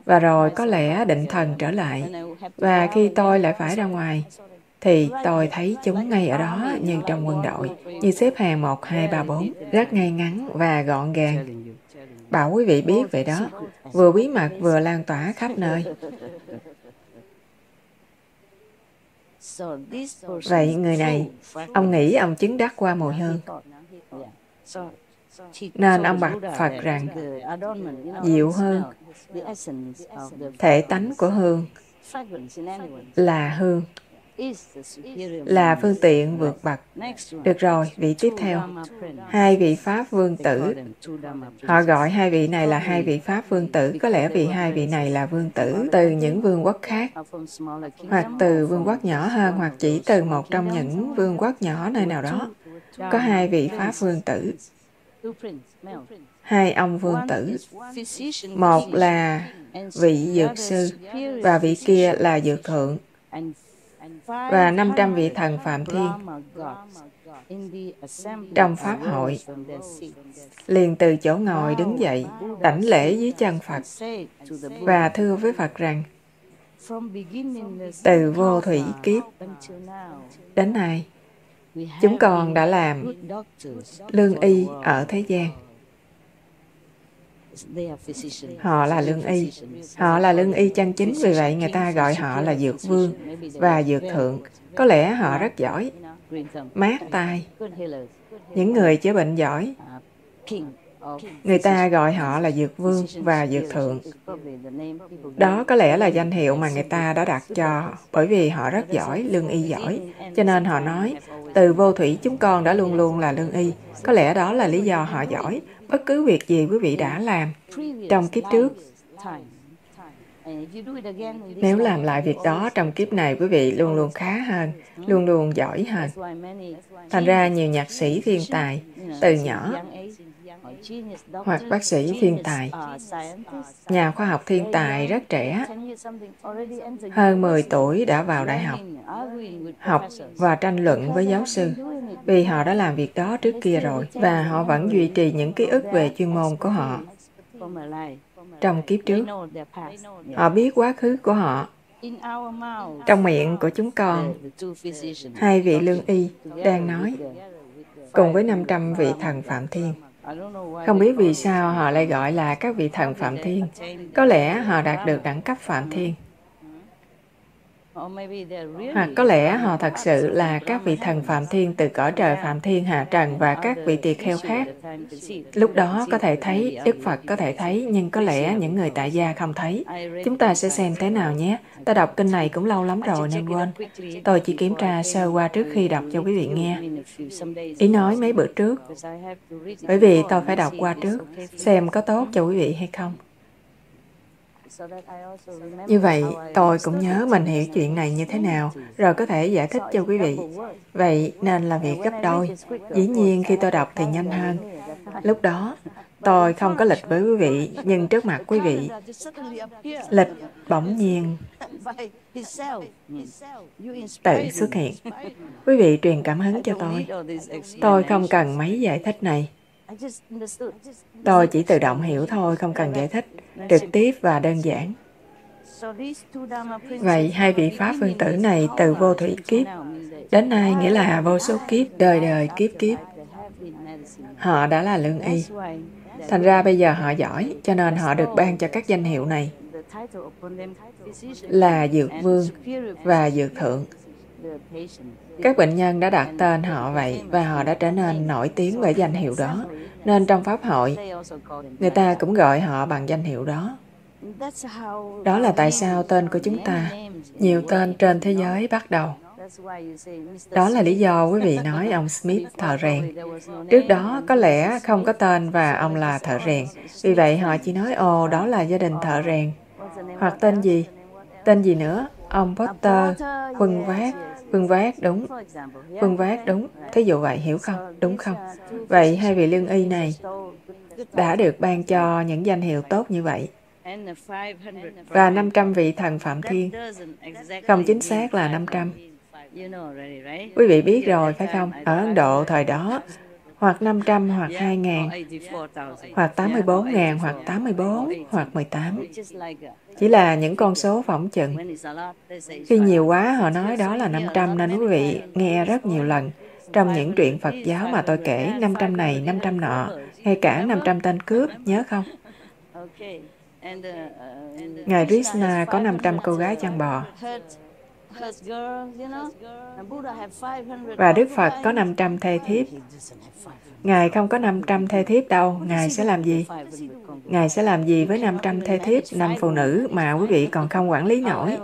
Và rồi có lẽ định thần trở lại. Và khi tôi lại phải ra ngoài, thì tôi thấy chúng ngay ở đó như trong quân đội, như xếp hàng 1, 2, 3, 4, rất ngay ngắn và gọn gàng. Bảo quý vị biết vậy đó, vừa bí mật vừa lan tỏa khắp nơi. Vậy người này, ông nghĩ ông chứng đắc qua mùi hương. Nên ông bạch Phật rằng, diệu hương, thể tánh của hương là hương là phương tiện vượt bậc. Được rồi, vị tiếp theo. Hai vị Pháp vương tử. Họ gọi hai vị này là hai vị Pháp vương tử. Có lẽ vì hai vị này là vương tử từ những vương quốc khác, hoặc từ vương quốc nhỏ hơn, hoặc chỉ từ một trong những vương quốc nhỏ nơi nào đó. Có hai vị Pháp vương tử. Hai ông vương tử. Một là vị dược sư, và vị kia là dược thượng và 500 vị thần Phạm Thiên trong Pháp hội, liền từ chỗ ngồi đứng dậy, đảnh lễ dưới chân Phật. Và thưa với Phật rằng, từ vô thủy kiếp đến nay, chúng con đã làm lương y ở thế gian. Họ là lương y. Họ là lương y chân chính, vì vậy người ta gọi họ là dược vương và dược thượng. Có lẽ họ rất giỏi. Mát tai. Những người chữa bệnh giỏi. Người ta gọi họ là dược vương và dược thượng. Đó có lẽ là danh hiệu mà người ta đã đặt cho bởi vì họ rất giỏi, lương y giỏi. Cho nên họ nói, từ vô thủy chúng con đã luôn luôn là lương y. Có lẽ đó là lý do họ giỏi bất cứ việc gì quý vị đã làm trong kiếp trước. Nếu làm lại việc đó trong kiếp này, quý vị luôn luôn khá hơn, luôn luôn giỏi hơn. Thành ra nhiều nhạc sĩ thiên tài, từ nhỏ, hoặc bác sĩ thiên tài, nhà khoa học thiên tài rất trẻ, hơn 10 tuổi đã vào đại học, học và tranh luận với giáo sư. Vì họ đã làm việc đó trước kia rồi và họ vẫn duy trì những ký ức về chuyên môn của họ. Trong kiếp trước. Họ biết quá khứ của họ. Trong miệng của chúng con, hai vị lương y đang nói cùng với 500 vị thần Phạm Thiên. Không biết vì sao họ lại gọi là các vị thần Phạm Thiên. Có lẽ họ đạt được đẳng cấp Phạm Thiên. Hoặc có lẽ họ thật sự là các vị thần Phạm Thiên từ cõi trời Phạm Thiên hạ trần và các vị tỳ kheo khác. Lúc đó có thể thấy, Đức Phật có thể thấy, nhưng có lẽ những người tại gia không thấy. Chúng ta sẽ xem thế nào nhé. Ta đọc kinh này cũng lâu lắm rồi nên quên. Tôi chỉ kiểm tra sơ qua trước khi đọc cho quý vị nghe. Ý nói mấy bữa trước. Bởi vì tôi phải đọc qua trước, xem có tốt cho quý vị hay không. Như vậy, tôi cũng nhớ mình hiểu chuyện này như thế nào, rồi có thể giải thích cho quý vị. Vậy nên là việc gấp đôi. Dĩ nhiên khi tôi đọc thì nhanh hơn. Lúc đó, tôi không có lịch với quý vị, nhưng trước mặt quý vị, lịch bỗng nhiên tự xuất hiện. Quý vị truyền cảm hứng cho tôi. Tôi không cần mấy giải thích này. Tôi chỉ tự động hiểu thôi, không cần giải thích, trực tiếp và đơn giản. Vậy hai vị Pháp vương tử này từ vô thủy kiếp đến nay nghĩa là vô số kiếp, đời đời kiếp kiếp. Họ đã là lương y. Thành ra bây giờ họ giỏi, cho nên họ được ban cho các danh hiệu này là Dược Vương và Dược Thượng. Các bệnh nhân đã đặt tên họ vậy và họ đã trở nên nổi tiếng bởi danh hiệu đó. Nên trong Pháp hội, người ta cũng gọi họ bằng danh hiệu đó. Đó là tại sao tên của chúng ta, nhiều tên trên thế giới bắt đầu. Đó là lý do quý vị nói ông Smith thợ rèn. Trước đó có lẽ không có tên và ông là thợ rèn. Vì vậy họ chỉ nói ồ đó là gia đình thợ rèn. Hoặc tên gì? Tên gì nữa? Ông Potter, quân Vác, Vương vác đúng. Vương vác đúng. Thí dụ vậy hiểu không? Đúng không? Vậy hai vị lương y này đã được ban cho những danh hiệu tốt như vậy. và 500 vị thần Phạm Thiên. Không chính xác là 500. Quý vị biết rồi, phải không? Ở Ấn Độ thời đó, hoặc 500 hoặc 2.000, hoặc 84.000 hoặc 84 hoặc 18. Chỉ là những con số phỏng chừng. Khi nhiều quá họ nói đó là 500 nên quý vị nghe rất nhiều lần. Trong những truyện Phật giáo mà tôi kể, 500 này, 500 nọ, ngay cả 500 tên cướp, nhớ không? Ngài Krishna có 500 cô gái chăn bò. Và Đức Phật có 500 thê thiếp. Ngài không có 500 thê thiếp đâu. Ngài sẽ làm gì? Ngài sẽ làm gì với 500 thê thiếp, năm phụ nữ mà quý vị còn không quản lý nổi?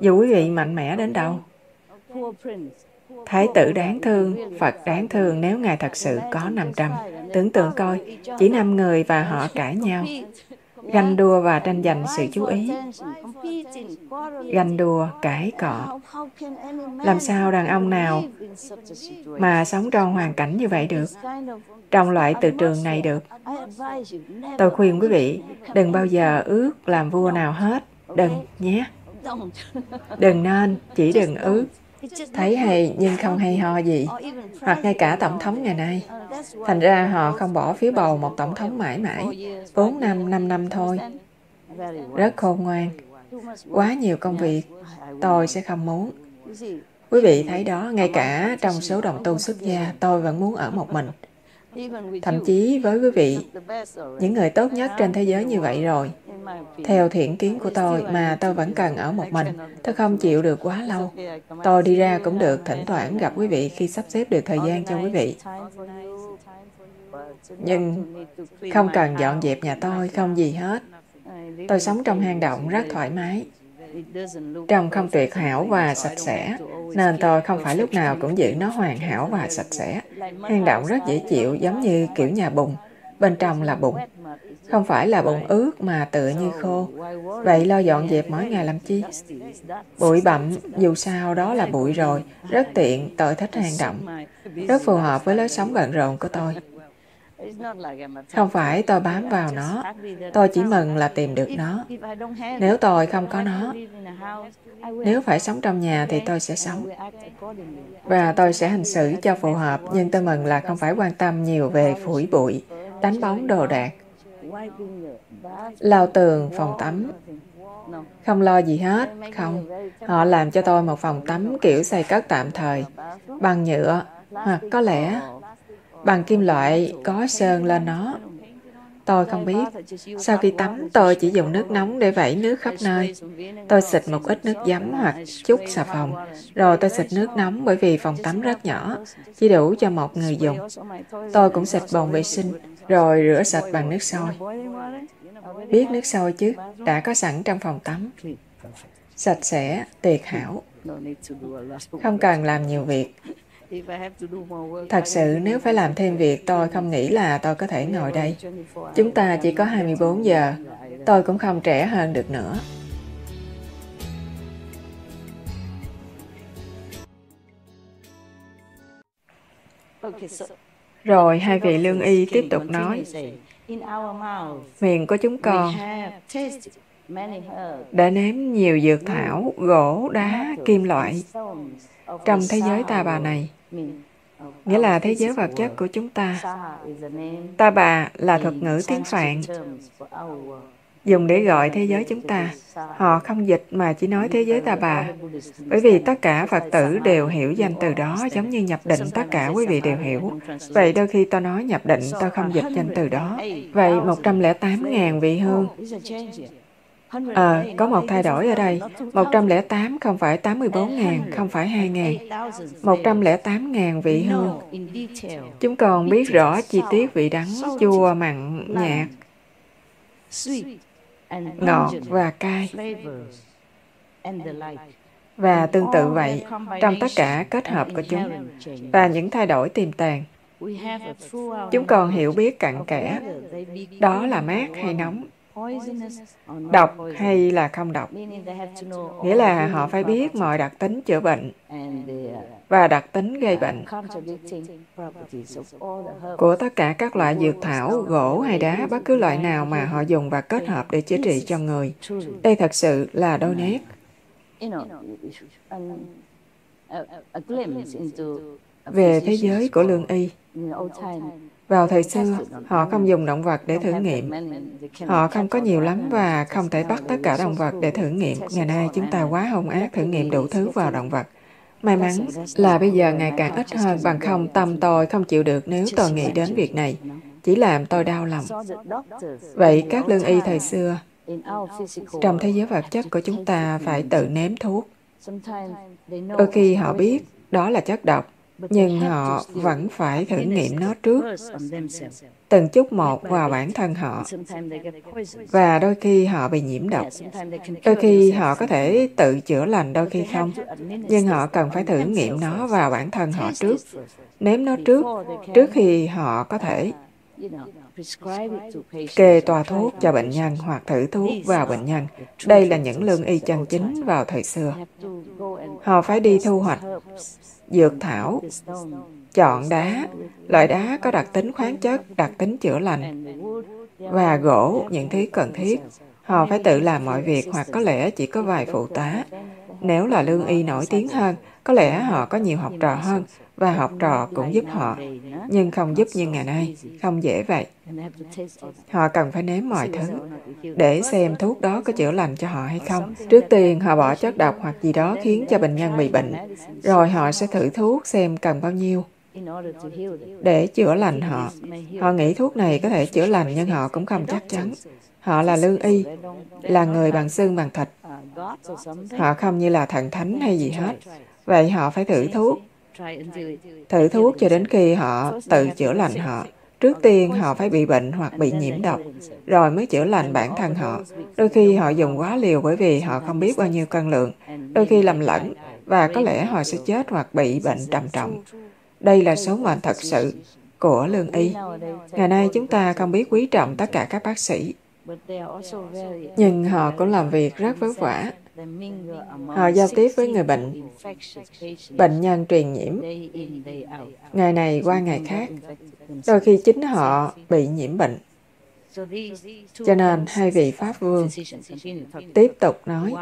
Dù quý vị mạnh mẽ đến đâu. Thái tử đáng thương, Phật đáng thương nếu Ngài thật sự có 500. Tưởng tượng coi, chỉ 5 người và họ cãi nhau ganh đua và tranh giành sự chú ý. Ganh đua, cãi cọ. Làm sao đàn ông nào mà sống trong hoàn cảnh như vậy được? Trong loại từ trường này được. Tôi khuyên quý vị, đừng bao giờ ước làm vua nào hết. Đừng nhé. Đừng nên, chỉ đừng ước thấy hay nhưng không hay ho gì. hoặc ngay cả tổng thống ngày nay. thành ra họ không bỏ phiếu bầu một tổng thống mãi mãi. 4 năm 5 năm thôi. rất khôn ngoan. Quá nhiều công việc tôi sẽ không muốn. Quý vị thấy đó ngay cả trong số đồng tu xuất gia tôi vẫn muốn ở một mình thậm chí với quý vị những người tốt nhất trên thế giới như vậy rồi. theo thiện kiến của tôi mà tôi vẫn cần ở một mình. tôi không chịu được quá lâu. Tôi đi ra cũng được thỉnh thoảng gặp quý vị khi sắp xếp được thời gian cho quý vị. nhưng không cần dọn dẹp nhà tôi không gì hết. Tôi sống trong hang động rất thoải mái Trông không tuyệt hảo và sạch sẽ nên tôi không phải lúc nào cũng giữ nó hoàn hảo và sạch sẽ. Hang động rất dễ chịu giống như kiểu nhà bùn. Bên trong là bùn. Không phải là bùn ướt mà tựa như khô. Vậy lo dọn dẹp mỗi ngày làm chi? Bụi bặm, dù sao đó là bụi rồi. Rất tiện, tôi thích hang động. Rất phù hợp với lối sống bận rộn của tôi. Không phải tôi bám vào nó, tôi chỉ mừng là tìm được nó. Nếu tôi không có nó, nếu phải sống trong nhà thì tôi sẽ sống. Và tôi sẽ hành xử cho phù hợp, nhưng tôi mừng là không phải quan tâm nhiều về phủi bụi, đánh bóng đồ đạc, lau tường, phòng tắm. Không lo gì hết, không. Họ làm cho tôi một phòng tắm kiểu xây cất tạm thời, bằng nhựa, hoặc có lẽ bằng kim loại có sơn lên nó. Tôi không biết. Sau khi tắm, tôi chỉ dùng nước nóng để vẩy nước khắp nơi. Tôi xịt một ít nước giấm hoặc chút xà phòng. Rồi tôi xịt nước nóng bởi vì phòng tắm rất nhỏ, chỉ đủ cho một người dùng. Tôi cũng xịt bồn vệ sinh, rồi rửa sạch bằng nước sôi. Biết nước sôi chứ, đã có sẵn trong phòng tắm. Sạch sẽ, tuyệt hảo. Không cần làm nhiều việc. Thật sự nếu phải làm thêm việc tôi không nghĩ là tôi có thể ngồi đây. Chúng ta chỉ có 24 giờ. Tôi cũng không trẻ hơn được nữa. Rồi hai vị lương y tiếp tục nói, miệng của chúng con đã nếm nhiều dược thảo, gỗ, đá, kim loại trong thế giới ta bà này nghĩa là thế giới vật chất của chúng ta. Ta bà là thuật ngữ tiếng Phạn, dùng để gọi thế giới chúng ta. Họ không dịch mà chỉ nói thế giới ta bà, bởi vì tất cả Phật tử đều hiểu danh từ đó giống như nhập định tất cả quý vị đều hiểu. Vậy đôi khi tôi nói nhập định tôi không dịch danh từ đó. Vậy 108.000 vị hương À, có một thay đổi ở đây. 108 không phải 84 ngàn, không phải 2 ngàn. 108 ngàn vị hương. Chúng còn biết rõ chi tiết vị đắng, chua, mặn, nhạt, ngọt và cay. Và tương tự vậy, trong tất cả kết hợp của chúng và những thay đổi tiềm tàng, chúng còn hiểu biết cặn kẽ, đó là mát hay nóng, Độc hay là không độc? Nghĩa là họ phải biết mọi đặc tính chữa bệnh và đặc tính gây bệnh của tất cả các loại dược thảo, gỗ hay đá, bất cứ loại nào mà họ dùng và kết hợp để chữa trị cho người. Đây thật sự là đôi nét. Về thế giới của lương y, vào thời xưa, họ không dùng động vật để thử nghiệm. Họ không có nhiều lắm và không thể bắt tất cả động vật để thử nghiệm. Ngày nay chúng ta quá hung ác thử nghiệm đủ thứ vào động vật. May mắn là bây giờ ngày càng ít hơn bằng không tâm tôi không chịu được nếu tôi nghĩ đến việc này. Chỉ làm tôi đau lòng. Vậy các lương y thời xưa, trong thế giới vật chất của chúng ta phải tự nếm thuốc. Đôi khi họ biết đó là chất độc, nhưng họ vẫn phải thử nghiệm nó trước. Từng chút một vào bản thân họ và đôi khi họ bị nhiễm độc. Đôi khi họ có thể tự chữa lành đôi khi không. nhưng họ cần phải thử nghiệm nó vào bản thân họ trước. nếm nó trước trước khi họ có thể kê toa thuốc cho bệnh nhân hoặc thử thuốc vào bệnh nhân. Đây là những lương y chân chính vào thời xưa. Họ phải đi thu hoạch dược thảo, chọn đá, loại đá có đặc tính khoáng chất, đặc tính chữa lành, và gỗ, những thứ cần thiết. Họ phải tự làm mọi việc hoặc có lẽ chỉ có vài phụ tá. Nếu là lương y nổi tiếng hơn, có lẽ họ có nhiều học trò hơn và học trò cũng giúp họ, nhưng không giúp như ngày nay, không dễ vậy. Họ cần phải nếm mọi thứ để xem thuốc đó có chữa lành cho họ hay không. Trước tiên họ bỏ chất độc hoặc gì đó khiến cho bệnh nhân bị bệnh, rồi họ sẽ thử thuốc xem cần bao nhiêu để chữa lành họ. Họ nghĩ thuốc này có thể chữa lành nhưng họ cũng không chắc chắn. Họ là lương y, là người bằng xương bằng thịt. Họ không như là thần thánh hay gì hết. Vậy họ phải thử thuốc. Thử thuốc cho đến khi họ tự chữa lành họ. Trước tiên họ phải bị bệnh hoặc bị nhiễm độc, rồi mới chữa lành bản thân họ. Đôi khi họ dùng quá liều bởi vì họ không biết bao nhiêu cân lượng. Đôi khi lầm lẫn, và có lẽ họ sẽ chết hoặc bị bệnh trầm trọng. Đây là số mệnh thật sự của lương y. Ngày nay chúng ta không biết quý trọng tất cả các bác sĩ, nhưng họ cũng làm việc rất vất vả. Họ giao tiếp với người bệnh, bệnh nhân truyền nhiễm, ngày này qua ngày khác. Đôi khi chính họ bị nhiễm bệnh. Cho nên hai vị Pháp Vương tiếp tục nói,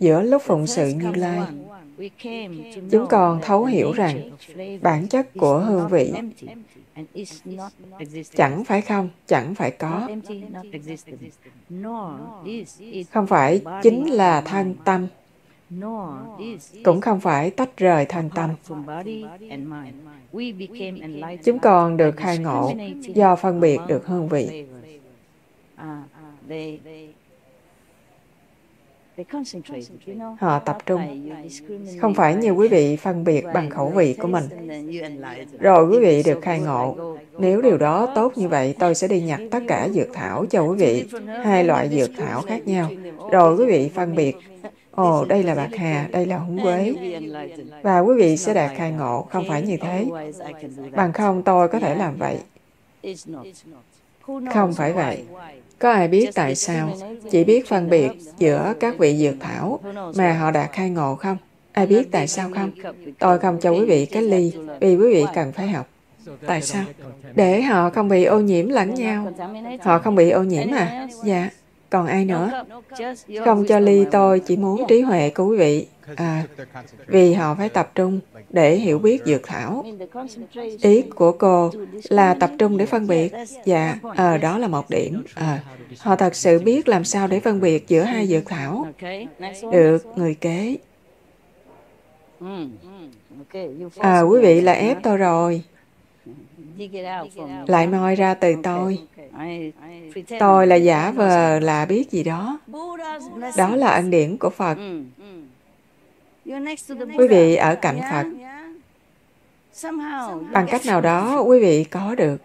giữa lúc phụng sự Như Lai, chúng con thấu hiểu rằng bản chất của hương vị chẳng phải không, chẳng phải có. Không phải chính là thân tâm, cũng không phải tách rời thân tâm. Chúng con được khai ngộ do phân biệt được hương vị. Họ tập trung. Không phải như quý vị phân biệt bằng khẩu vị của mình. Rồi quý vị được khai ngộ. Nếu điều đó tốt như vậy, tôi sẽ đi nhặt tất cả dược thảo cho quý vị. Hai loại dược thảo khác nhau. Rồi quý vị phân biệt. Ồ, đây là bạc hà, đây là húng quế. Và quý vị sẽ đạt khai ngộ. Không phải như thế. Bằng không tôi có thể làm vậy. Không phải vậy. Có ai biết tại sao chỉ biết phân biệt giữa các vị dược thảo mà họ đã khai ngộ không? Ai biết tại sao không? Tôi không cho quý vị cái ly vì quý vị cần phải học. Tại sao? Để họ không bị ô nhiễm lẫn nhau. Họ không bị ô nhiễm à? Dạ. Còn ai nữa? Không cho ly tôi chỉ muốn trí huệ của quý vị. À, vì họ phải tập trung để hiểu biết dược thảo. Ý của cô là tập trung để phân biệt. Dạ, à, đó là một điểm. À, họ thật sự biết làm sao để phân biệt giữa hai dược thảo. Được, người kế. À, quý vị là ép tôi rồi. Lại moi ra từ tôi. Tôi là giả vờ là biết gì đó. Đó là ân điển của Phật. Quý vị ở cạnh Phật. Bằng cách nào đó, quý vị có được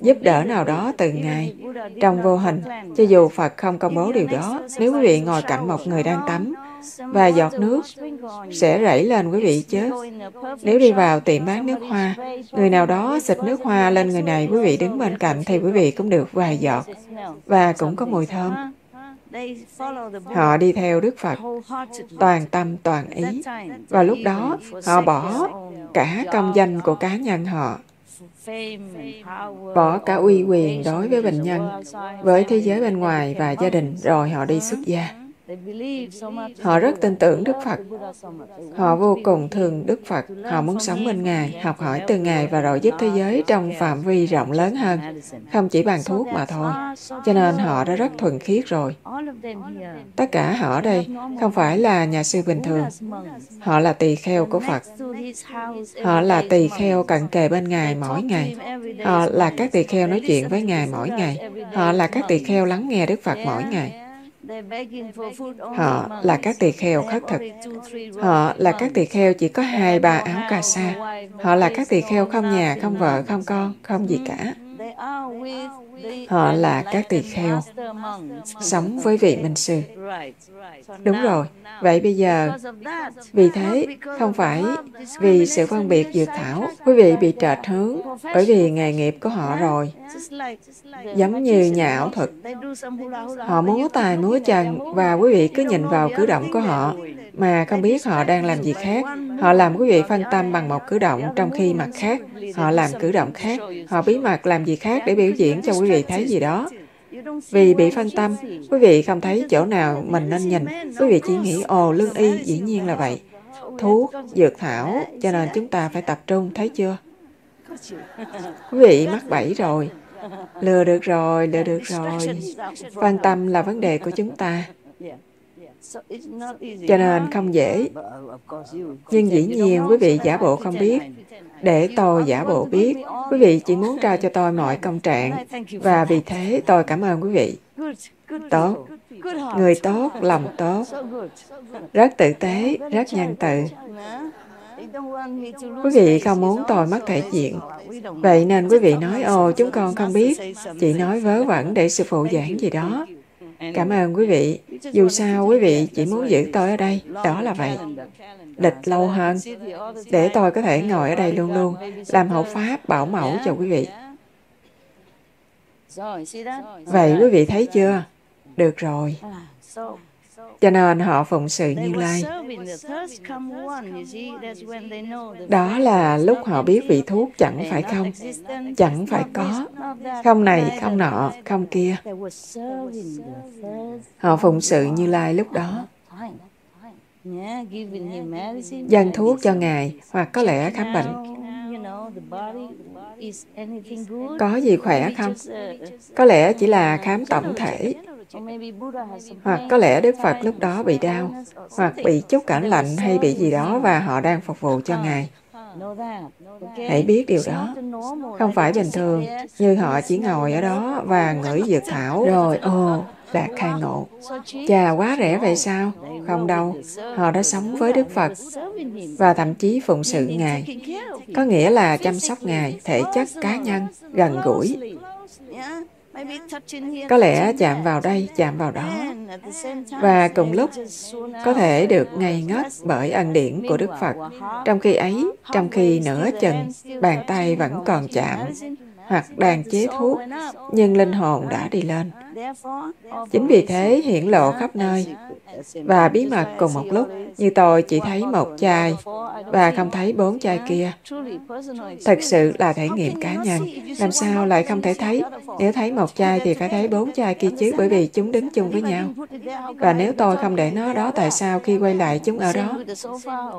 giúp đỡ nào đó từ Ngài trong vô hình, cho dù Phật không công bố điều đó. Nếu quý vị ngồi cạnh một người đang tắm, và giọt nước sẽ rảy lên quý vị chứ. Nếu đi vào tiệm bán nước hoa, người nào đó xịt nước hoa lên người này, quý vị đứng bên cạnh thì quý vị cũng được vài giọt và cũng có mùi thơm. Họ đi theo Đức Phật, toàn tâm toàn ý. Và lúc đó, họ bỏ cả công danh của cá nhân họ bỏ cả uy quyền đối với bệnh nhân, với thế giới bên ngoài và gia đình, rồi họ đi xuất gia. Họ rất tin tưởng Đức Phật. Họ vô cùng thương Đức Phật. Họ muốn sống bên Ngài, học hỏi từ Ngài và rồi giúp thế giới trong phạm vi rộng lớn hơn, không chỉ bằng thuốc mà thôi. Cho nên họ đã rất thuần khiết rồi. Tất cả họ ở đây không phải là nhà sư bình thường. Họ là tỳ kheo của Phật. Họ là tỳ kheo cận kề bên Ngài mỗi ngày. Họ là các tỳ kheo nói chuyện với Ngài mỗi ngày. Họ là các tỳ kheo lắng nghe Đức Phật mỗi ngày. Họ là các tỳ kheo khất thực. Họ là các tỳ kheo chỉ có hai ba áo cà sa. Họ là các tỳ kheo không nhà, không vợ, không con, không gì cả. Họ là các tỳ kheo sống với vị minh sư. Đúng rồi. Vậy bây giờ, vì thế, không phải vì sự phân biệt dược thảo, quý vị bị trệt hướng bởi vì nghề nghiệp của họ rồi. Giống như nhà ảo thuật. Họ múa tài múa chân và quý vị cứ nhìn vào cử động của họ mà không biết họ đang làm gì khác. Họ làm quý vị phân tâm bằng một cử động trong khi mặt khác. Họ làm cử động khác. Họ bí mật làm gì khác để biểu diễn cho quý vị thấy gì đó. Vì bị phân tâm, quý vị không thấy chỗ nào mình nên nhìn. Quý vị chỉ nghĩ, ồ, lương y, dĩ nhiên là vậy. Thuốc, dược thảo, cho nên chúng ta phải tập trung, thấy chưa? Quý vị mắc bẫy rồi. Lừa được rồi, lừa được rồi. Phân tâm là vấn đề của chúng ta. Cho nên không dễ. Nhưng dĩ nhiên quý vị giả bộ không biết. Để tôi giả bộ biết, quý vị chỉ muốn trao cho tôi mọi công trạng. Và vì thế tôi cảm ơn quý vị. Tốt. Người tốt, lòng tốt. Rất tử tế, rất nhân từ. Quý vị không muốn tôi mất thể diện. Vậy nên quý vị nói, ồ, chúng con không biết. Chị nói vớ vẩn để sư phụ giảng gì đó. Cảm ơn quý vị. Dù sao, quý vị chỉ muốn giữ tôi ở đây. Đó là vậy. Lịch lâu hơn. Để tôi có thể ngồi ở đây luôn luôn, làm hậu pháp bảo mẫu cho quý vị. Vậy quý vị thấy chưa? Được rồi. Cho nên họ phụng sự Như Lai. Đó là lúc họ biết vị thuốc chẳng phải không, chẳng phải có, không này, không nọ, không kia. Họ phụng sự Như Lai lúc đó. Dân thuốc cho Ngài hoặc có lẽ khám bệnh. Có gì khỏe không? Có lẽ chỉ là khám tổng thể hoặc có lẽ Đức Phật lúc đó bị đau, hoặc bị chút cảm lạnh hay bị gì đó và họ đang phục vụ cho Ngài. Hãy biết điều đó. Không phải bình thường, như họ chỉ ngồi ở đó và ngửi dược thảo. Rồi, ồ, đạt khai ngộ. Chà, quá rẻ vậy sao? Không đâu, họ đã sống với Đức Phật và thậm chí phụng sự Ngài. Có nghĩa là chăm sóc Ngài, thể chất cá nhân, gần gũi. Có lẽ chạm vào đây, chạm vào đó. Và cùng lúc có thể được ngây ngất bởi ân điển của Đức Phật. Trong khi ấy, trong khi nửa chừng, bàn tay vẫn còn chạm hoặc đang chế thuốc, nhưng linh hồn đã đi lên. Chính vì thế hiện lộ khắp nơi và bí mật cùng một lúc như tôi chỉ thấy một chai và không thấy bốn chai kia. Thật sự là thể nghiệm cá nhân. Làm sao lại không thể thấy? Nếu thấy một chai thì phải thấy bốn chai kia chứ bởi vì chúng đứng chung với nhau. Và nếu tôi không để nó đó, tại sao khi quay lại chúng ở đó?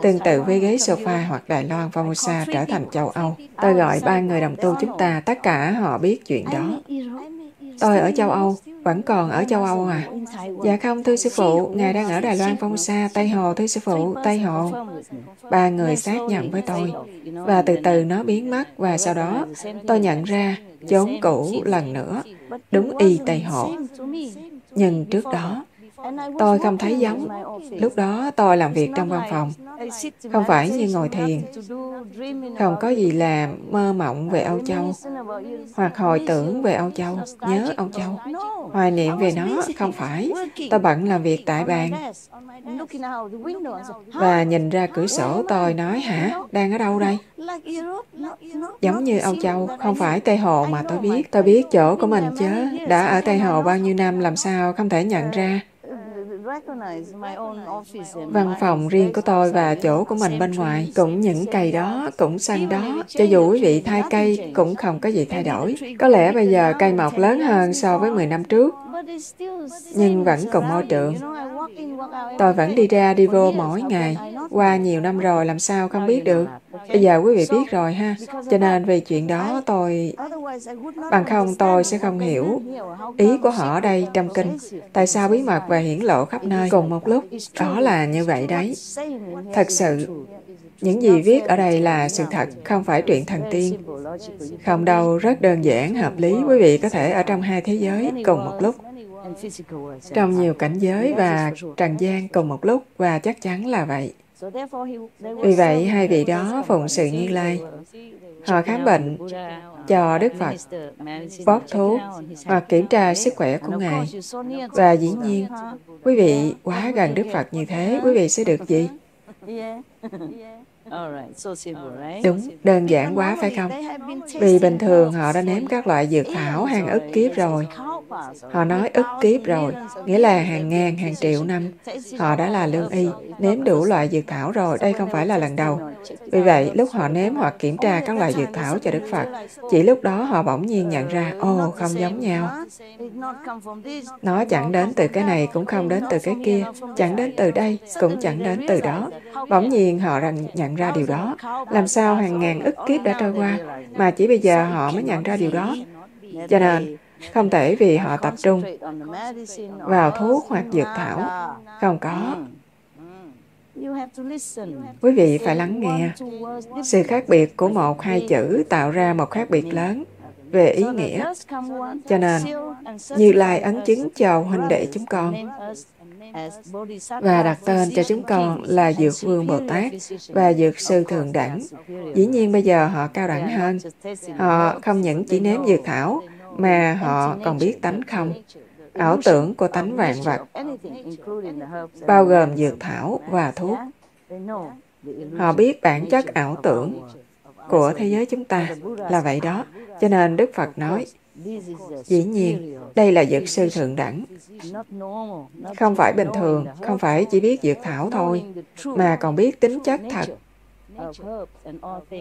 Tương tự với ghế sofa hoặc Đài Loan Formosa trở thành châu Âu. Tôi gọi ba người đồng tu chúng ta, tất cả họ biết chuyện đó. Tôi ở châu Âu, vẫn còn ở châu Âu à? Dạ không, thưa sư phụ, Ngài đang ở Đài Loan Phong Sa, Tây Hồ, thưa sư phụ, Tây Hồ. Ba người xác nhận với tôi, và từ từ nó biến mất, và sau đó tôi nhận ra chốn cũ lần nữa, đúng y Tây Hồ. Nhưng trước đó, Tôi không thấy giống. Lúc đó tôi làm việc trong văn phòng. Không phải như ngồi thiền. Không có gì làm mơ mộng về Âu Châu. Hoặc hồi tưởng về Âu Châu, nhớ Âu Châu. Hoài niệm về nó, không phải. Tôi bận làm việc tại bàn. Và nhìn ra cửa sổ tôi nói hả, đang ở đâu đây? Giống như Âu Châu, không phải Tây Hồ mà tôi biết. Tôi biết chỗ của mình chứ. Đã ở Tây Hồ bao nhiêu năm làm sao không thể nhận ra. Văn phòng riêng của tôi và chỗ của mình bên ngoài cũng những cây đó, cũng xanh đó. Cho dù quý vị thay cây cũng không có gì thay đổi. Có lẽ bây giờ cây mọc lớn hơn so với 10 năm trước, nhưng vẫn cùng môi trường. Tôi vẫn đi ra đi vô mỗi ngày. Qua nhiều năm rồi làm sao không biết được. Bây giờ quý vị biết rồi ha. Cho nên vì chuyện đó tôi... Bằng không tôi sẽ không hiểu ý của họ ở đây trong kinh. Tại sao bí mật và hiển lộ khắp nơi cùng một lúc? Đó là như vậy đấy. Thật sự, những gì viết ở đây là sự thật, không phải chuyện thần tiên. Không đâu, rất đơn giản, hợp lý. Quý vị có thể ở trong hai thế giới cùng một lúc trong nhiều cảnh giới và trần gian cùng một lúc và chắc chắn là vậy. Vì vậy, hai vị đó phụng sự Như Lai. Họ khám bệnh cho Đức Phật, bóp thuốc hoặc kiểm tra sức khỏe của Ngài. Và dĩ nhiên, quý vị quá gần Đức Phật như thế, quý vị sẽ được gì? Đúng, đơn giản quá phải không? Vì bình thường họ đã nếm các loại dược thảo hàng ức kiếp rồi. Họ nói ức kiếp rồi, nghĩa là hàng ngàn, hàng triệu năm. Họ đã là lương y, nếm đủ loại dược thảo rồi, đây không phải là lần đầu. Vì vậy, lúc họ nếm hoặc kiểm tra các loại dược thảo cho Đức Phật, chỉ lúc đó họ bỗng nhiên nhận ra, ồ, oh, không giống nhau. Nó chẳng đến từ cái này, cũng không đến từ cái kia, chẳng đến từ đây, cũng chẳng đến từ đó. Bỗng nhiên họ nhận ra ra điều đó. Làm sao hàng ngàn ức kiếp đã trôi qua, mà chỉ bây giờ họ mới nhận ra điều đó. Cho nên, không thể vì họ tập trung vào thuốc hoặc dược thảo. Không có. Quý vị phải lắng nghe. Sự khác biệt của một hai chữ tạo ra một khác biệt lớn về ý nghĩa. Cho nên, Như Lai ấn chứng chào huynh đệ chúng con và đặt tên cho chúng con là Dược Vương Bồ Tát và Dược Sư Thượng Đẳng. Dĩ nhiên bây giờ họ cao đẳng hơn. Họ không những chỉ nếm dược thảo, mà họ còn biết tánh không, ảo tưởng của tánh vạn vật, bao gồm dược thảo và thuốc. Họ biết bản chất ảo tưởng của thế giới chúng ta là vậy đó. Cho nên Đức Phật nói, Dĩ nhiên, đây là dược sư thượng đẳng. Không phải bình thường, không phải chỉ biết dược thảo thôi, mà còn biết tính chất thật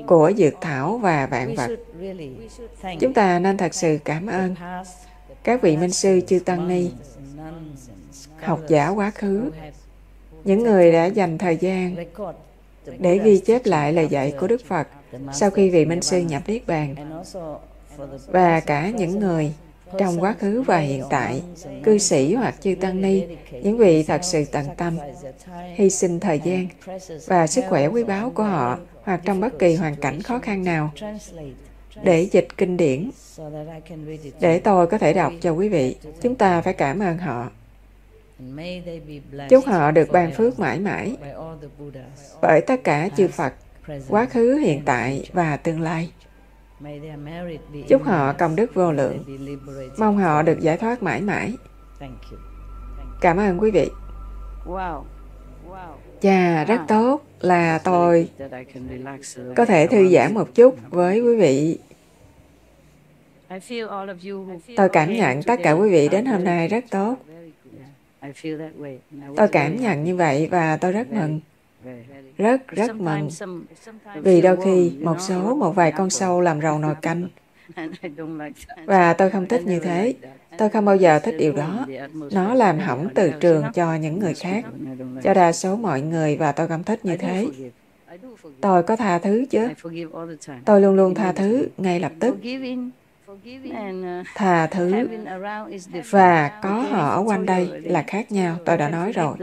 của dược thảo và vạn vật. Chúng ta nên thật sự cảm ơn các vị minh sư chư Tăng Ni, học giả quá khứ, những người đã dành thời gian để ghi chép lại lời dạy của Đức Phật sau khi vị minh sư nhập Niết Bàn và cả những người trong quá khứ và hiện tại, cư sĩ hoặc chư tăng ni, những vị thật sự tận tâm, hy sinh thời gian và sức khỏe quý báu của họ hoặc trong bất kỳ hoàn cảnh khó khăn nào để dịch kinh điển để tôi có thể đọc cho quý vị. Chúng ta phải cảm ơn họ. Chúc họ được ban phước mãi mãi bởi tất cả chư Phật, quá khứ, hiện tại và tương lai. Chúc họ công đức vô lượng. Mong họ được giải thoát mãi mãi. Cảm ơn quý vị. Chà, rất tốt là tôi có thể thư giãn một chút với quý vị. Tôi cảm nhận tất cả quý vị đến hôm nay rất tốt. Tôi cảm nhận như vậy và tôi rất mừng rất rất mừng. vì đôi khi một số một vài con sâu làm rầu nồi canh. Và tôi không thích như thế. Tôi không bao giờ thích điều đó. nó làm hỏng từ trường cho những người khác. Cho đa số mọi người và tôi không thích như thế. tôi có tha thứ chứ. Tôi luôn luôn tha thứ ngay lập tức tha thứ và có họ ở quanh đây là khác nhau tôi đã nói rồi.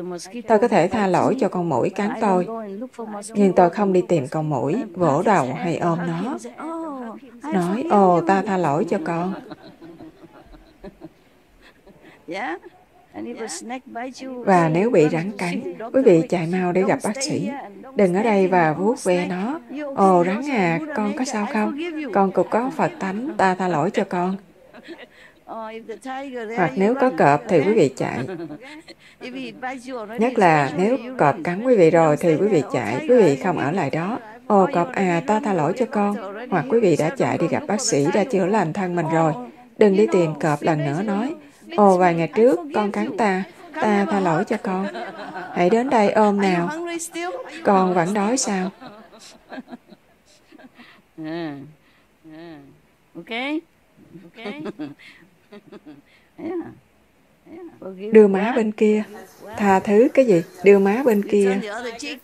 tôi có thể tha lỗi cho con mũi cắn tôi. nhưng tôi không đi tìm con mũi vỗ đầu hay ôm nó. Nói ồ ta tha lỗi cho con Và nếu bị rắn cắn, quý vị chạy mau để gặp bác sĩ. Đừng ở đây và vuốt ve nó. Ồ, rắn à, con có sao không? Con cũng có Phật tánh, ta tha lỗi cho con. Hoặc nếu có cọp thì quý vị chạy. Nhất là nếu cọp cắn quý vị rồi thì quý vị chạy, quý vị không ở lại đó. Ồ cọp à, ta tha lỗi cho con. Hoặc quý vị đã chạy đi gặp bác sĩ, đã chữa lành thân mình rồi. Đừng đi tìm cọp lần nữa nói. Ồ vài ngày trước, con cắn ta, ta tha lỗi cho con. Hãy đến đây ôm nào. Con vẫn đói sao? Ok. Ok. Đưa má bên kia. Tha thứ cái gì? Đưa má bên kia.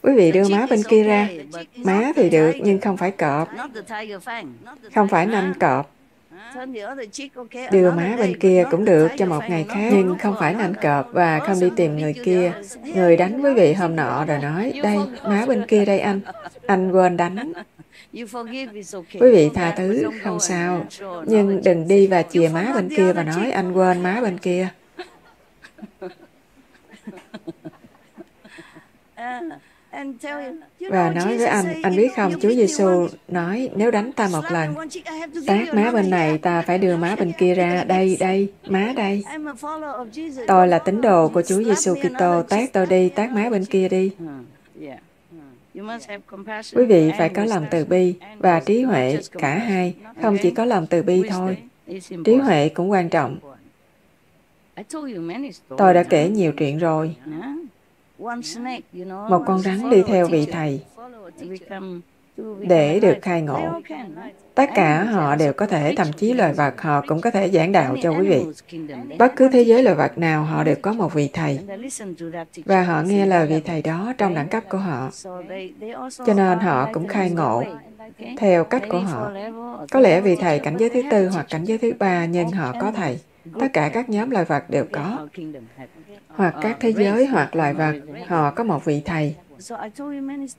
Quý vị đưa má bên kia ra. Má thì được, nhưng không phải cọp. Không phải nanh cọp. Đưa má bên kia cũng được cho một ngày khác, nhưng không phải nanh cọp và không đi tìm người kia. Người đánh quý vị hôm nọ rồi nói, đây, má bên kia đây anh. Anh quên đánh. Quý vị tha thứ, không sao. Nhưng đừng đi và chìa má bên kia và nói anh quên má bên kia. Và nói với anh, anh biết không, Chúa Giêsu nói nếu đánh ta một lần, tát má bên này, ta phải đưa má bên kia ra, đây, đây, má đây. Tôi là tín đồ của Chúa Giêsu Kitô, tát tôi đi, tát má bên kia đi. Quý vị phải có lòng từ bi và trí huệ cả hai, không chỉ có lòng từ bi thôi. Trí huệ cũng quan trọng. Tôi đã kể nhiều chuyện rồi. Một con rắn đi theo vị thầy để được khai ngộ. Tất cả họ đều có thể, thậm chí loài vật họ cũng có thể giảng đạo cho quý vị. Bất cứ thế giới loài vật nào họ đều có một vị thầy. Và họ nghe lời vị thầy đó trong đẳng cấp của họ. Cho nên họ cũng khai ngộ theo cách của họ. Có lẽ vị thầy cảnh giới thứ tư hoặc cảnh giới thứ ba nhưng họ có thầy. Tất cả các nhóm loài vật đều có. Hoặc các thế giới hoặc loài vật, họ có một vị thầy.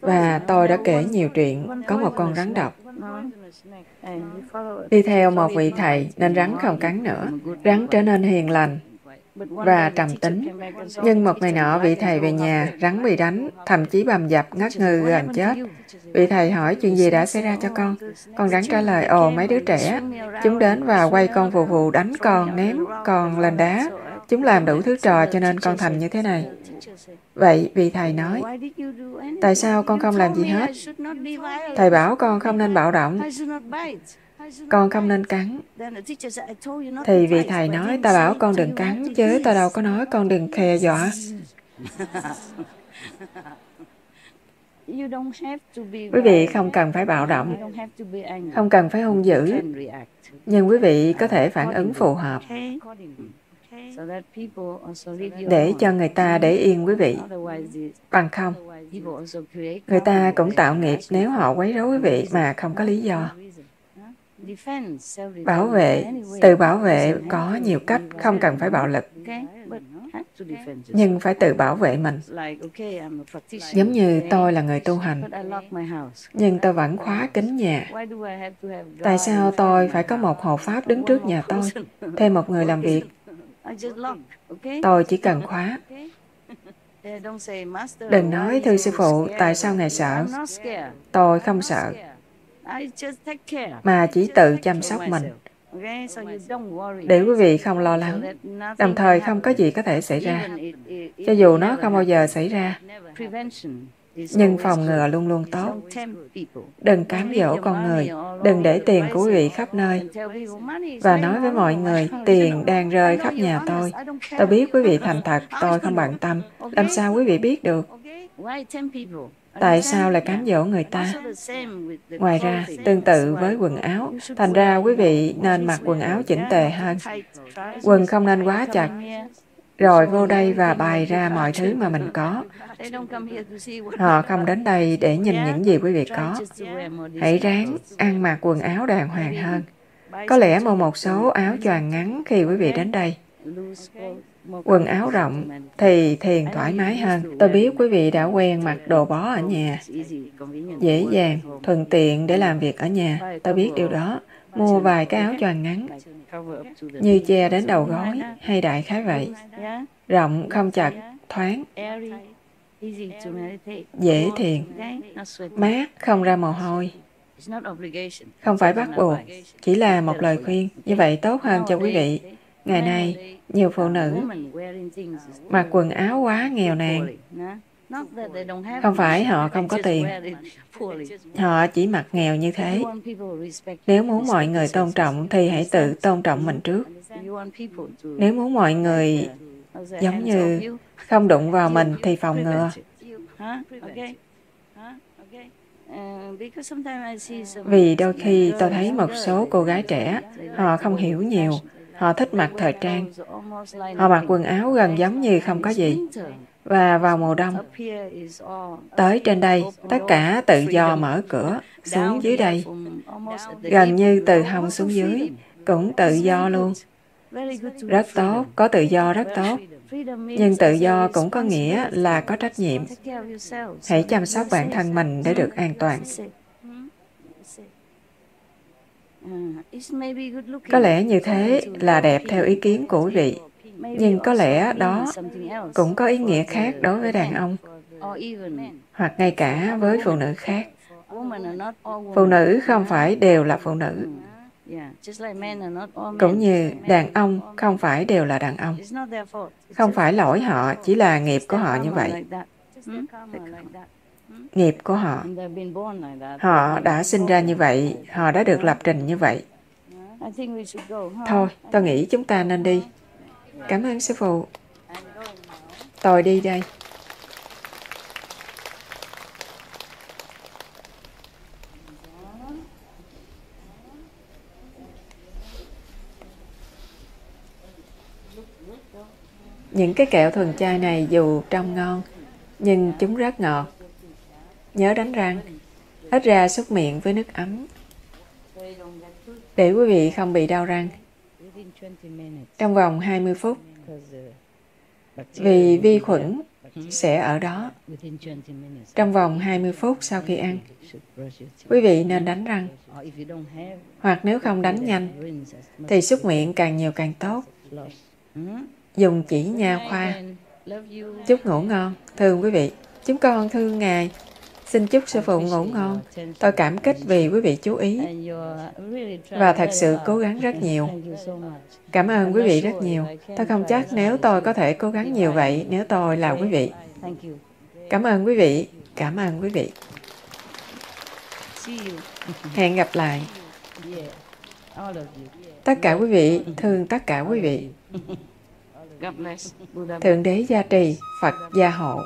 Và tôi đã kể nhiều chuyện, có một con rắn độc. Đi theo một vị thầy nên rắn không cắn nữa. Rắn trở nên hiền lành và trầm tính. Nhưng một ngày nọ, vị thầy về nhà, rắn bị đánh, thậm chí bầm dập, ngất ngư gần chết. Vị thầy hỏi chuyện gì đã xảy ra cho con. Con rắn trả lời, ồ mấy đứa trẻ. Chúng đến và quay con vù vù đánh con, ném con lên đá. Chúng làm đủ thứ trò cho nên con thành như thế này. Vậy vị thầy nói, tại sao con không làm gì hết? Thầy bảo con không nên bạo động, con không nên cắn. Thì vị thầy nói, ta bảo con đừng cắn, chứ ta đâu có nói con đừng khe dọa. Quý vị không cần phải bạo động, không cần phải hung dữ, nhưng quý vị có thể phản ứng phù hợp để cho người ta để yên quý vị. Bằng không, người ta cũng tạo nghiệp nếu họ quấy rối quý vị mà không có lý do. Bảo vệ, tự bảo vệ có nhiều cách, không cần phải bạo lực. Nhưng phải tự bảo vệ mình. Giống như tôi là người tu hành, nhưng tôi vẫn khóa kính nhà. Tại sao tôi phải có một hộ pháp đứng trước nhà tôi, thêm một người làm việc? Tôi chỉ cần khóa. Đừng nói, thưa sư phụ, tại sao ngài sợ? Tôi không sợ. mà chỉ tự chăm sóc mình. để quý vị không lo lắng. Đồng thời không có gì có thể xảy ra. Cho dù nó không bao giờ xảy ra nhưng phòng ngừa luôn luôn tốt. Đừng cám dỗ con người đừng để tiền của quý vị khắp nơi. Và nói với mọi người tiền đang rơi khắp nhà tôi. Tôi biết quý vị thành thật tôi không bận tâm. Làm sao quý vị biết được? Tại sao lại cám dỗ người ta? Ngoài ra, tương tự với quần áo, thành ra quý vị nên mặc quần áo chỉnh tề hơn. Quần không nên quá chặt, rồi vô đây và bày ra mọi thứ mà mình có. Họ không đến đây để nhìn những gì quý vị có. Hãy ráng ăn mặc quần áo đàng hoàng hơn. Có lẽ mua một số áo choàng ngắn khi quý vị đến đây quần áo rộng thì thiền thoải mái hơn. Tôi biết quý vị đã quen mặc đồ bó ở nhà. Dễ dàng, thuận tiện để làm việc ở nhà. Tôi biết điều đó mua vài cái áo choàng ngắn như che đến đầu gối hay đại khái vậy. Rộng, không chặt, thoáng, dễ thiền, mát, không ra mồ hôi. Không phải bắt buộc, chỉ là một lời khuyên. Như vậy tốt hơn cho quý vị. Ngày nay, nhiều phụ nữ mặc quần áo quá nghèo nàn. Không phải họ không có tiền. Họ chỉ mặc nghèo như thế. Nếu muốn mọi người tôn trọng thì hãy tự tôn trọng mình trước. Nếu muốn mọi người giống như không đụng vào mình thì phòng ngừa. Vì đôi khi tôi thấy một số cô gái trẻ, họ không hiểu nhiều, họ thích mặc thời trang. Họ mặc quần áo gần giống như không có gì. Và vào mùa đông, tới trên đây, tất cả tự do mở cửa, xuống dưới đây. Gần như từ hông xuống dưới, cũng tự do luôn. Rất tốt, có tự do rất tốt. Nhưng tự do cũng có nghĩa là có trách nhiệm. Hãy chăm sóc bản thân mình để được an toàn. Có lẽ như thế là đẹp theo ý kiến của quý vị, nhưng có lẽ đó cũng có ý nghĩa khác đối với đàn ông, hoặc ngay cả với phụ nữ khác. Phụ nữ không phải đều là phụ nữ. Cũng như đàn ông không phải đều là đàn ông. Không phải lỗi họ, chỉ là nghiệp của họ như vậy. Nghiệp của họ. Họ đã sinh ra như vậy, họ đã được lập trình như vậy. Thôi, tôi nghĩ chúng ta nên đi. Cảm ơn sư phụ. Tôi đi đây. Những cái kẹo thuần chai này dù trông ngon, nhưng chúng rất ngọt. Nhớ đánh răng, ít ra súc miệng với nước ấm. Để quý vị không bị đau răng. Trong vòng 20 phút, vì vi khuẩn sẽ ở đó. Trong vòng 20 phút sau khi ăn, quý vị nên đánh răng. Hoặc nếu không đánh nhanh, thì súc miệng càng nhiều càng tốt. Dùng chỉ nha khoa. Chúc ngủ ngon, thương quý vị. Chúng con thương Ngài. Xin chúc sư phụ ngủ ngon. Tôi cảm kích vì quý vị chú ý và thật sự cố gắng rất nhiều. Cảm ơn quý vị rất nhiều. Tôi không chắc nếu tôi có thể cố gắng nhiều vậy nếu tôi là quý vị. Cảm ơn quý vị. Cảm ơn quý vị. Hẹn gặp lại. Tất cả quý vị thương tất cả quý vị. Thượng đế gia trì, Phật gia hộ.